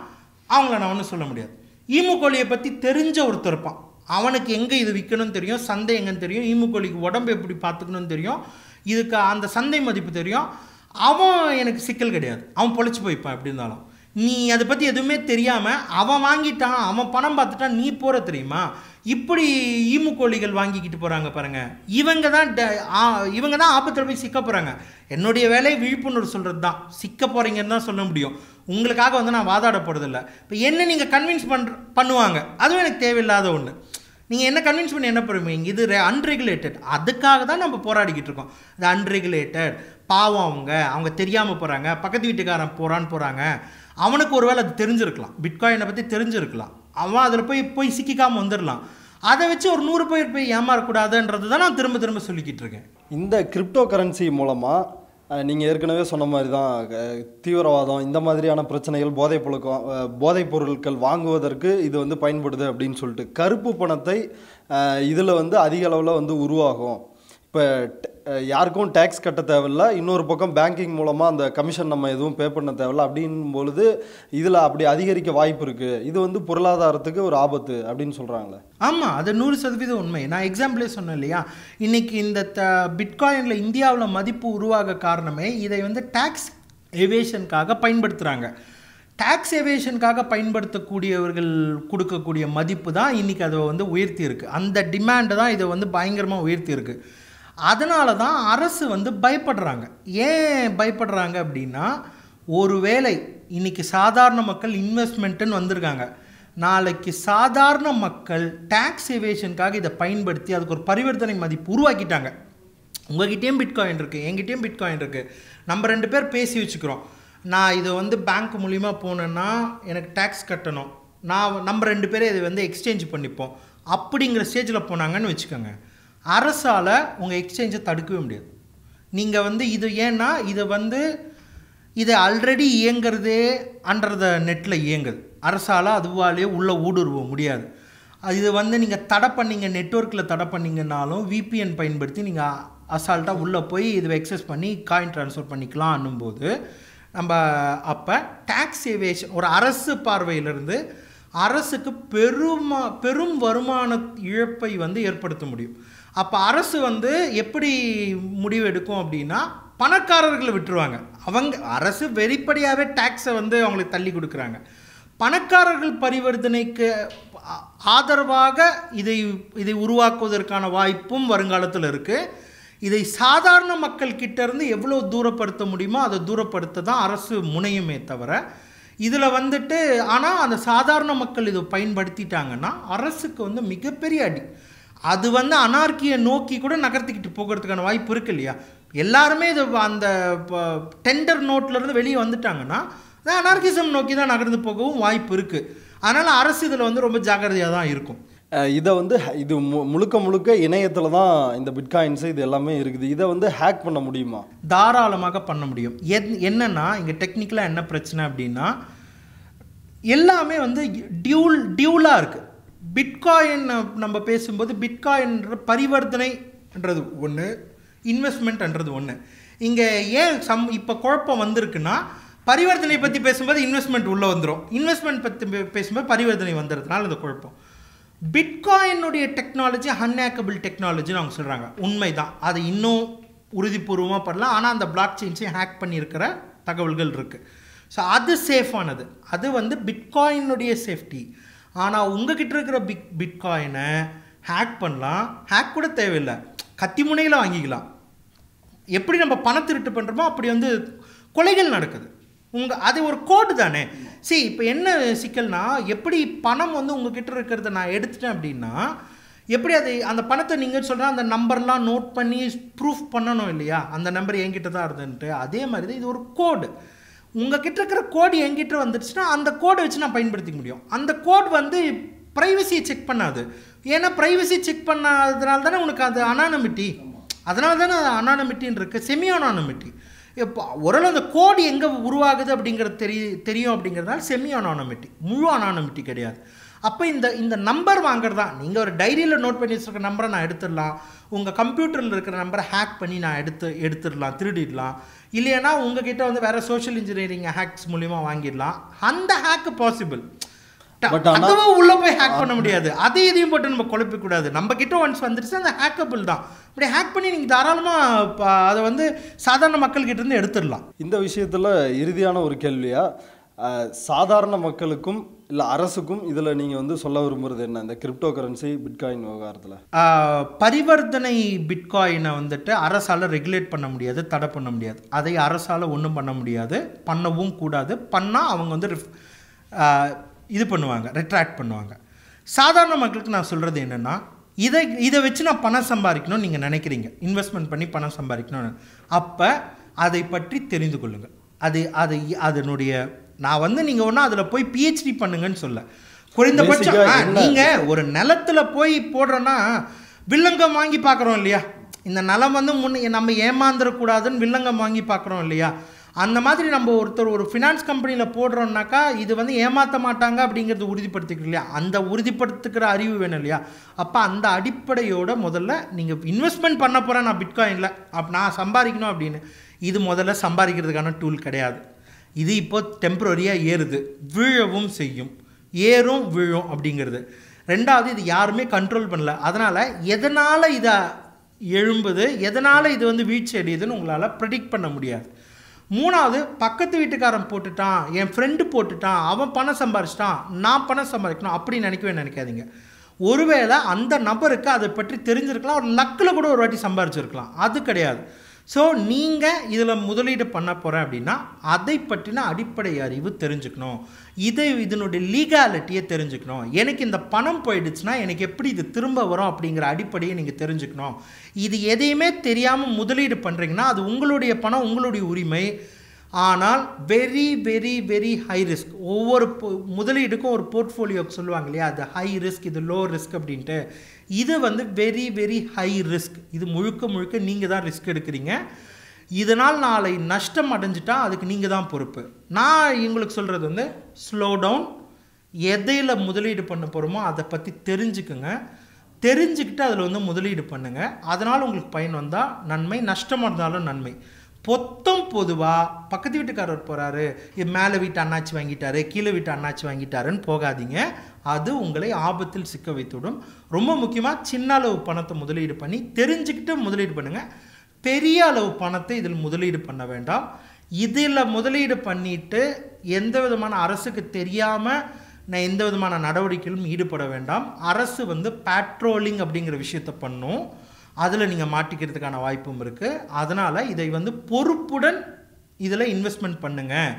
அவங்கள நான் ஒன்றும் சொல்ல முடியாது. ஈமு கோழியை பற்றி தெரிஞ்ச ஒருத்தர் இருப்பான். அவனுக்கு எங்கே இது விற்கணும்னு தெரியும் சந்தை எங்கன்னு தெரியும் ஈமு கோழிக்கு உடம்பு எப்படி பார்த்துக்கணும்னு தெரியும் இதுக்கு அந்த சந்தை மதிப்பு தெரியும். அவன் எனக்கு சிக்கல் கிடையாது. அவன் பொழைச்சி போய்ப்பான் எப்படி இருந்தாலும். நீ அதை பற்றி எதுவுமே தெரியாமல் அவன் வாங்கிட்டான் அவன் பணம் பார்த்துட்டான் நீ போகிற தெரியுமா? இப்படி ஈமு கோழிகள் வாங்கிக்கிட்டு போகிறாங்க பாருங்கள் இவங்க தான் ட- இவங்க தான் ஆபத்தில் போய் சிக்க போகிறாங்க என்னுடைய வேலை விழிப்புணர்வு சொல்கிறது தான். சிக்க போகிறீங்கன்னு தான் சொல்ல முடியும். உங்களுக்காக வந்து நான் வாதாட போகிறதில்ல இப்போ என்ன நீங்கள் கன்வின்ஸ் பண் பண்ணுவாங்க? அதுவும் எனக்கு தேவையில்லாத ஒன்று நீங்கள் என்ன கன்வின்ஸ் பண்ணி என்ன பண்ணுவீங்க? இது அன்ரெகுலேட்டட் அதுக்காக தான் நம்ம போராடிக்கிட்டு இருக்கோம். இது அன்ரெகுலேட்டட் பாவம் அவங்க. அவங்க தெரியாமல் போகிறாங்க பக்கத்து வீட்டுக்காரன் போகிறான்னு போகிறாங்க அவனுக்கு ஒரு வேலை அது தெரிஞ்சிருக்கலாம். பிட்காயினை பற்றி தெரிஞ்சிருக்கலாம். அவன் அதில் போய் போய் சிக்கிக்காமல் வந்துடலாம் அதை வச்சு ஒரு நூறு பேர் போய் ஏமாறக்கூடாதுன்றது தான் நான் திரும்ப திரும்ப சொல்லிக்கிட்டு இருக்கேன். இந்த கிரிப்டோ கரன்சி மூலமாக நீங்கள் ஏற்கனவே சொன்ன மாதிரி தான் தீவிரவாதம் இந்த மாதிரியான பிரச்சனைகள் போதைப் பொருட்கள் போதைப் பொருட்கள் வாங்குவதற்கு இது வந்து பயன்படுது அப்படின்னு சொல்லிட்டு கருப்பு பணத்தை இதில் வந்து அதிக அளவில் வந்து உருவாகும். இப்போ யாருக்கும் டேக்ஸ் கட்ட தேவையில்ல. இன்னொரு பக்கம் பேங்கிங் மூலமாக அந்த கமிஷன் நம்ம எதுவும் பே பண்ண தேவையில்ல. அப்படின் பொழுது இதில் அப்படி அதிகரிக்க வாய்ப்பு இருக்குது இது வந்து பொருளாதாரத்துக்கு ஒரு ஆபத்து அப்படின்னு சொல்கிறாங்களே ஆமாம் அது நூறு சதவீதம் உண்மை. நான் எக்ஸாம்பிளே சொன்னேன் இல்லையா? இன்னைக்கு இந்த த பிட்காயினில் இந்தியாவில் மதிப்பு உருவாக காரணமே இதை வந்து டேக்ஸ் எவேஷனுக்காக பயன்படுத்துகிறாங்க டேக்ஸ் எவேஷனுக்காக பயன்படுத்தக்கூடியவர்கள் கொடுக்கக்கூடிய மதிப்பு தான் இன்றைக்கி அதை வந்து உயர்த்தி இருக்குது அந்த டிமாண்டை தான் இதை வந்து பயங்கரமாக உயர்த்தி இருக்குது அதனால தான் அரசு வந்து பயப்படுறாங்க. ஏன் பயப்படுறாங்க அப்படின்னா ஒருவேளை இன்னைக்கு சாதாரண மக்கள் இன்வெஸ்ட்மெண்ட்டுன்னு வந்திருக்காங்க. நாளைக்கு சாதாரண மக்கள் டேக்ஸ் எவேஷனுக்காக இதை பயன்படுத்தி அதுக்கு ஒரு பரிவர்த்தனை மதிப்பு உருவாக்கிட்டாங்க. உங்ககிட்டயும் பிட்காயின் இருக்குது என்கிட்டயும் பிட்காயின் இருக்குது நம்ம ரெண்டு பேர் பேசி வச்சுக்கிறோம். நான் இது வந்து பேங்க் மூலிமா போனேன்னா எனக்கு டேக்ஸ் கட்டணும். நான் நம்ம ரெண்டு பேரும் இதை வந்து எக்ஸ்சேஞ்ச் பண்ணிப்போம். அப்படிங்கிற ஸ்டேஜில் போனாங்கன்னு வச்சுக்கோங்க. அரசால் உங்கள் எக்ஸ்சேஞ்சை தடுக்கவே முடியாது. நீங்கள் வந்து இது ஏன்னா இதை வந்து இது ஆல்ரெடி இயங்குறதே அண்டர் த நெட்டில் இயங்குது. அரசால் அதுவாலே உள்ளே ஊடுருவ முடியாது. இது வந்து நீங்கள் தடை பண்ணிங்க நெட்வொர்க்கில் தடை பண்ணீங்கன்னாலும் விபிஎன் பயன்படுத்தி நீங்கள் அசால்ட்டாக உள்ளே போய் இதை எக்ஸஸ் பண்ணி காயின் ட்ரான்ஸ்ஃபர் பண்ணிக்கலாம் போது நம்ம அப்போ டேக்ஸ் எவேஷன் ஒரு அரசு பார்வையிலிருந்து அரசுக்கு பெருமா பெரும் வருமான இழப்பை வந்து ஏற்படுத்த முடியும். அப்போ அரசு வந்து எப்படி முடிவு எடுக்கும் அப்படின்னா பணக்காரர்களை விட்டுருவாங்க. அவங்க அரசு வெளிப்படையாகவே டேக்ஸை வந்து அவங்களுக்கு தள்ளி கொடுக்குறாங்க. பணக்காரர்கள் பரிவர்த்தனைக்கு ஆதரவாக இதை இதை உருவாக்குவதற்கான வாய்ப்பும் வருங்காலத்தில் இருக்குது இதை சாதாரண மக்கள் கிட்டேருந்து எவ்வளோ தூரப்படுத்த முடியுமோ அதை தூரப்படுத்த தான் அரசு முனையுமே தவிர இதில் வந்துட்டு ஆனால் அந்த சாதாரண மக்கள் இதை பயன்படுத்திட்டாங்கன்னா அரசுக்கு வந்து மிகப்பெரிய அடி. அது வந்து அனார்க்கியை நோக்கி கூட நகர்த்திக்கிட்டு போகிறதுக்கான வாய்ப்பு இருக்கு இல்லையா? எல்லாருமே இது அந்த டெண்டர் நோட்லேருந்து வெளியே வந்துட்டாங்கன்னா அனார்கிசம் நோக்கி தான் நகர்ந்து போகவும் வாய்ப்பு இருக்குது அதனால் அரசு இதில் வந்து ரொம்ப ஜாக்கிரதையாக தான் இருக்கும். இதை வந்து இது மு- முழுக்க முழுக்க இணையத்தில் தான் இந்த பிட்காயின்ஸ் இது எல்லாமே இருக்குது. இதை வந்து ஹேக் பண்ண முடியுமா? தாராளமாக பண்ண முடியும். எத் என்னன்னா இங்கே டெக்னிக்கலாக என்ன பிரச்சனை அப்படின்னா எல்லாமே வந்து டியூல் டியூலாக இருக்குது பிட்காயின் நம்ம பேசும்போது பிட்காயின்ற பரிவர்த்தனைன்றது ஒன்று இன்வெஸ்ட்மெண்ட்ன்றது ஒன்று இங்கே ஏன் சம் இப்போ குழப்பம் வந்திருக்குன்னா பரிவர்த்தனை பற்றி பேசும்போது இன்வெஸ்ட்மெண்ட் உள்ளே வந்துடும் இன்வெஸ்ட்மெண்ட் பற்றி பேசும்போது பரிவர்த்தனை வந்துடுறதுனால இந்த குழப்பம். பிட்காயினுடைய டெக்னாலஜி அன்ஹேக்கபிள் டெக்னாலஜின்னு அவங்க சொல்கிறாங்க உண்மை தான் அதை இன்னும் உறுதிபூர்வமாக பண்ணலாம். ஆனால் அந்த பிளாக் செயின்ஸையும் ஹேக் பண்ணியிருக்கிற தகவல்கள் இருக்குது ஸோ அது சேஃபானது அது வந்து பிட்காயினுடைய சேஃப்டி ஆனால் உங்ககிட்ட இருக்கிற பிட் பிட்காயினை ஹேக் பண்ணலாம். ஹேக் கூட தேவையில்லை. கத்தி முனையில் வாங்கிக்கலாம். எப்படி நம்ம பண திருட்டு பண்ணுறோமோ அப்படி வந்து கொலைகள் நடக்குது. உங்கள் அது ஒரு கோடு தானே. சரி இப்போ என்ன சிக்கல்னா எப்படி பணம் வந்து உங்ககிட்ட இருக்கிறத நான் எடுத்துட்டேன் அப்படின்னா எப்படி அதை அந்த பணத்தை நீங்கள் சொல்கிற அந்த நம்பர்லாம் நோட் பண்ணி ப்ரூஃப் பண்ணணும் இல்லையா? அந்த நம்பர் என்கிட்ட தான் இருந்துன்ட்டு அதே மாதிரி தான் இது ஒரு கோடு உங்ககிட்ட இருக்கிற கோடு என்கிட்ட வந்துடுச்சுன்னா அந்த கோடை வச்சு நான் பயன்படுத்திக்க முடியும். அந்த கோட் வந்து ப்ரைவசியை செக் பண்ணாது. ஏன்னா ப்ரைவசி செக் பண்ணாததுனால தானே உனக்கு அது அனானமிட்டி அதனால தானே அது அனானமிட்டின்னு இருக்குது செமி அனானமிட்டி இப்போ ஓரளவு அந்த கோடு எங்கே உருவாகுது அப்படிங்கிறது தெரிய தெரியும் அப்படிங்கிறதுனால செமி அனானமிட்டி முழு அனானமிட்டி கிடையாது. அப்போ இந்த இந்த நம்பர் வாங்குறதா? நீங்கள் ஒரு டைரியில் நோட் பண்ணி வச்சிருக்க நம்பரை நான் எடுத்துடலாம். உங்கள் கம்ப்யூட்டரில் இருக்கிற நம்பரை ஹேக் பண்ணி நான் எடுத்து எடுத்துடலாம் திருடிடலாம். இல்லைன்னா உங்ககிட்ட வந்து வேறு சோஷியல் இன்ஜினியரிங் ஹேக்ஸ் மூலியமாக வாங்கிடலாம். அந்த ஹேக்கு பாசிபிள் அதுவும் உள்ள போய் ஹேக் பண்ண முடியாது. அதை இதையும் போட்டு நம்ம குழப்ப கூடாது. நம்ம கிட்ட ஒன்ஸ் வந்துருச்சு அந்த ஹேக்கபிள் தான். இப்படி ஹேக் பண்ணி நீங்கள் தாராளமாக அதை வந்து சாதாரண மக்கள் கிட்ட இருந்து எடுத்துடலாம். இந்த விஷயத்தில் இறுதியான ஒரு கேள்வியா அஹ், சாதாரண மக்களுக்கும் இல்லை அரசுக்கும் இதில் நீங்கள் வந்து சொல்ல விரும்புறது என்ன? இந்த கிரிப்டோ கரன்சி பிட்காயின் விவகாரத்தில் பரிவர்த்தனை பிட்காயினை வந்துட்டு அரசால் ரெகுலேட் பண்ண முடியாது தடை பண்ண முடியாது. அதை அரசால் ஒன்றும் பண்ண முடியாது. பண்ணவும் கூடாது. பண்ணால் அவங்க வந்து இது பண்ணுவாங்க ரெட்ராக்ட் பண்ணுவாங்க. சாதாரண மக்களுக்கு நான் சொல்கிறது என்னென்னா இதை இதை வச்சு நான் பணம் சம்பாதிக்கணும்னு நீங்கள் நினைக்கிறீங்க. இன்வெஸ்ட்மெண்ட் பண்ணி பணம் சம்பாதிக்கணும்னு. அப்போ அதை பற்றி தெரிந்து கொள்ளுங்கள். அது அது அதனுடைய நான் வந்து நீங்கள் ஒன்றும் அதில் போய் பிஹெச்டி பண்ணுங்கன்னு சொல்ல. குறைந்தபட்சம் Basic-ஆ ஆ, என்ன? நீங்க ஒரு நிலத்துல போய் போடுறோன்னா வில்லங்கம் வாங்கி பார்க்குறோம் இல்லையா? இந்த நிலம் வந்து முன்ன நம்ம ஏமாந்துடக்கூடாதுன்னு வில்லங்கம் வாங்கி பார்க்குறோம் இல்லையா? அந்த மாதிரி நம்ம ஒருத்தர் ஒரு ஃபினான்ஸ் கம்பெனியில் போடுறோம்னாக்கா இது வந்து ஏமாற்ற மாட்டாங்க அப்படிங்கிறது உறுதிப்படுத்திக்கிறோம் இல்லையா? அந்த உறுதிப்படுத்துக்கிற அறிவு வேணும் இல்லையா? அப்போ அந்த அடிப்படையோட முதல்ல நீங்கள் இன்வெஸ்ட்மெண்ட் பண்ண போகிறேன் நான் பிட்காயினில் அப் நான் சம்பாதிக்கணும் அப்படின்னு. இது முதல்ல சம்பாதிக்கிறதுக்கான டூல் கிடையாது. இது இப்போ டெம்பரரியாக ஏறுது. விழவும் செய்யும். ஏறும் விழும் அப்படிங்கிறது. ரெண்டாவது இது யாருமே கண்ட்ரோல் பண்ணல. அதனால் எதனால் இதை எழும்புது? எதனால் இது வந்து வீழ்ச்சி அடையுதுன்னு உங்களால் ப்ரெடிக்ட் பண்ண முடியாது. மூணாவது பக்கத்து வீட்டுக்காரன் போட்டுட்டான் என் ஃப்ரெண்டு போட்டுட்டான் அவன் பணம் சம்பாரிச்சிட்டான் நான் பணம் சம்பாதிக்கணும் அப்படி நினைக்கவே நினைக்காதீங்க. ஒருவேளை அந்த நபருக்கு அதை பற்றி தெரிஞ்சிருக்கலாம். ஒரு லக்கில் கூட ஒரு வாட்டி சம்பாரிச்சிருக்கலாம். அது கிடையாது. ஸோ நீங்கள் இதில் முதலீடு பண்ண போகிறேன் அப்படின்னா அதை பற்றின அடிப்படை அறிவு தெரிஞ்சுக்கணும். இதை இதனுடைய லீகாலிட்டியை தெரிஞ்சுக்கணும். எனக்கு இந்த பணம் போயிடுச்சுன்னா எனக்கு எப்படி இது திரும்ப வரும் அப்படிங்கிற அடிப்படையை நீங்கள் தெரிஞ்சுக்கணும். இது எதையுமே தெரியாமல் முதலீடு பண்ணுறீங்கன்னா அது உங்களுடைய பணம் உங்களுடைய உரிமை. ஆனால் very very very high risk ஒவ்வொரு பொ- முதலீடுக்கும் ஒரு போர்ட்ஃபோலியோ சொல்லுவாங்க இல்லையா? அது ஹை ரிஸ்க் இது லோ ரிஸ்க் அப்படின்ட்டு. இது வந்து வெரி வெரி ஹை ரிஸ்க் இது முழுக்க முழுக்க நீங்கள் தான் ரிஸ்க் எடுக்கிறீங்க. இதனால் நாளை நஷ்டம் அடைஞ்சிட்டா அதுக்கு நீங்கள் தான் பொறுப்பு. நான் எங்களுக்கு சொல்கிறது வந்து ஸ்லோ டவுன் எதையில் முதலீடு பண்ண போகிறோமோ அதை பற்றி தெரிஞ்சுக்குங்க. தெரிஞ்சுக்கிட்டு அதில் வந்து முதலீடு பண்ணுங்கள் அதனால் உங்களுக்கு பயன் வந்தால் நன்மை நஷ்டமாக இருந்தாலும் நன்மை. பொத்தம் பொதுவாக பக்கத்து வீட்டுக்காரர் போகிறாரு மேலே வீட்டு அண்ணாச்சி வாங்கிட்டாரு கீழே வீட்டு அண்ணாச்சி வாங்கிட்டாருன்னு போகாதீங்க. அது உங்களை ஆபத்தில் சிக்க வைத்துவிடும். ரொம்ப முக்கியமாக சின்ன அளவு பணத்தை முதலீடு பண்ணி தெரிஞ்சுக்கிட்டு முதலீடு பண்ணுங்கள் பெரிய அளவு பணத்தை இதில் முதலீடு பண்ண வேண்டாம். இதில் முதலீடு பண்ணிட்டு எந்த விதமான அரசுக்கு தெரியாமல் நான் எந்த விதமான நடவடிக்கையிலும் ஈடுபட வேண்டாம். அரசு வந்து பேட்ரோலிங் அப்படிங்கிற விஷயத்த பண்ணும். அதில் நீங்கள் மாட்டிக்கிறதுக்கான வாய்ப்பும் இருக்குது அதனால் இதை வந்து பொறுப்புடன் இதில் இன்வெஸ்ட்மெண்ட் பண்ணுங்கள்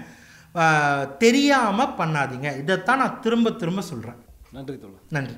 தெரியாமல் பண்ணாதீங்க. இதைத்தான் நான் திரும்ப திரும்ப சொல்கிறேன் நன்றி தோழர். நன்றி.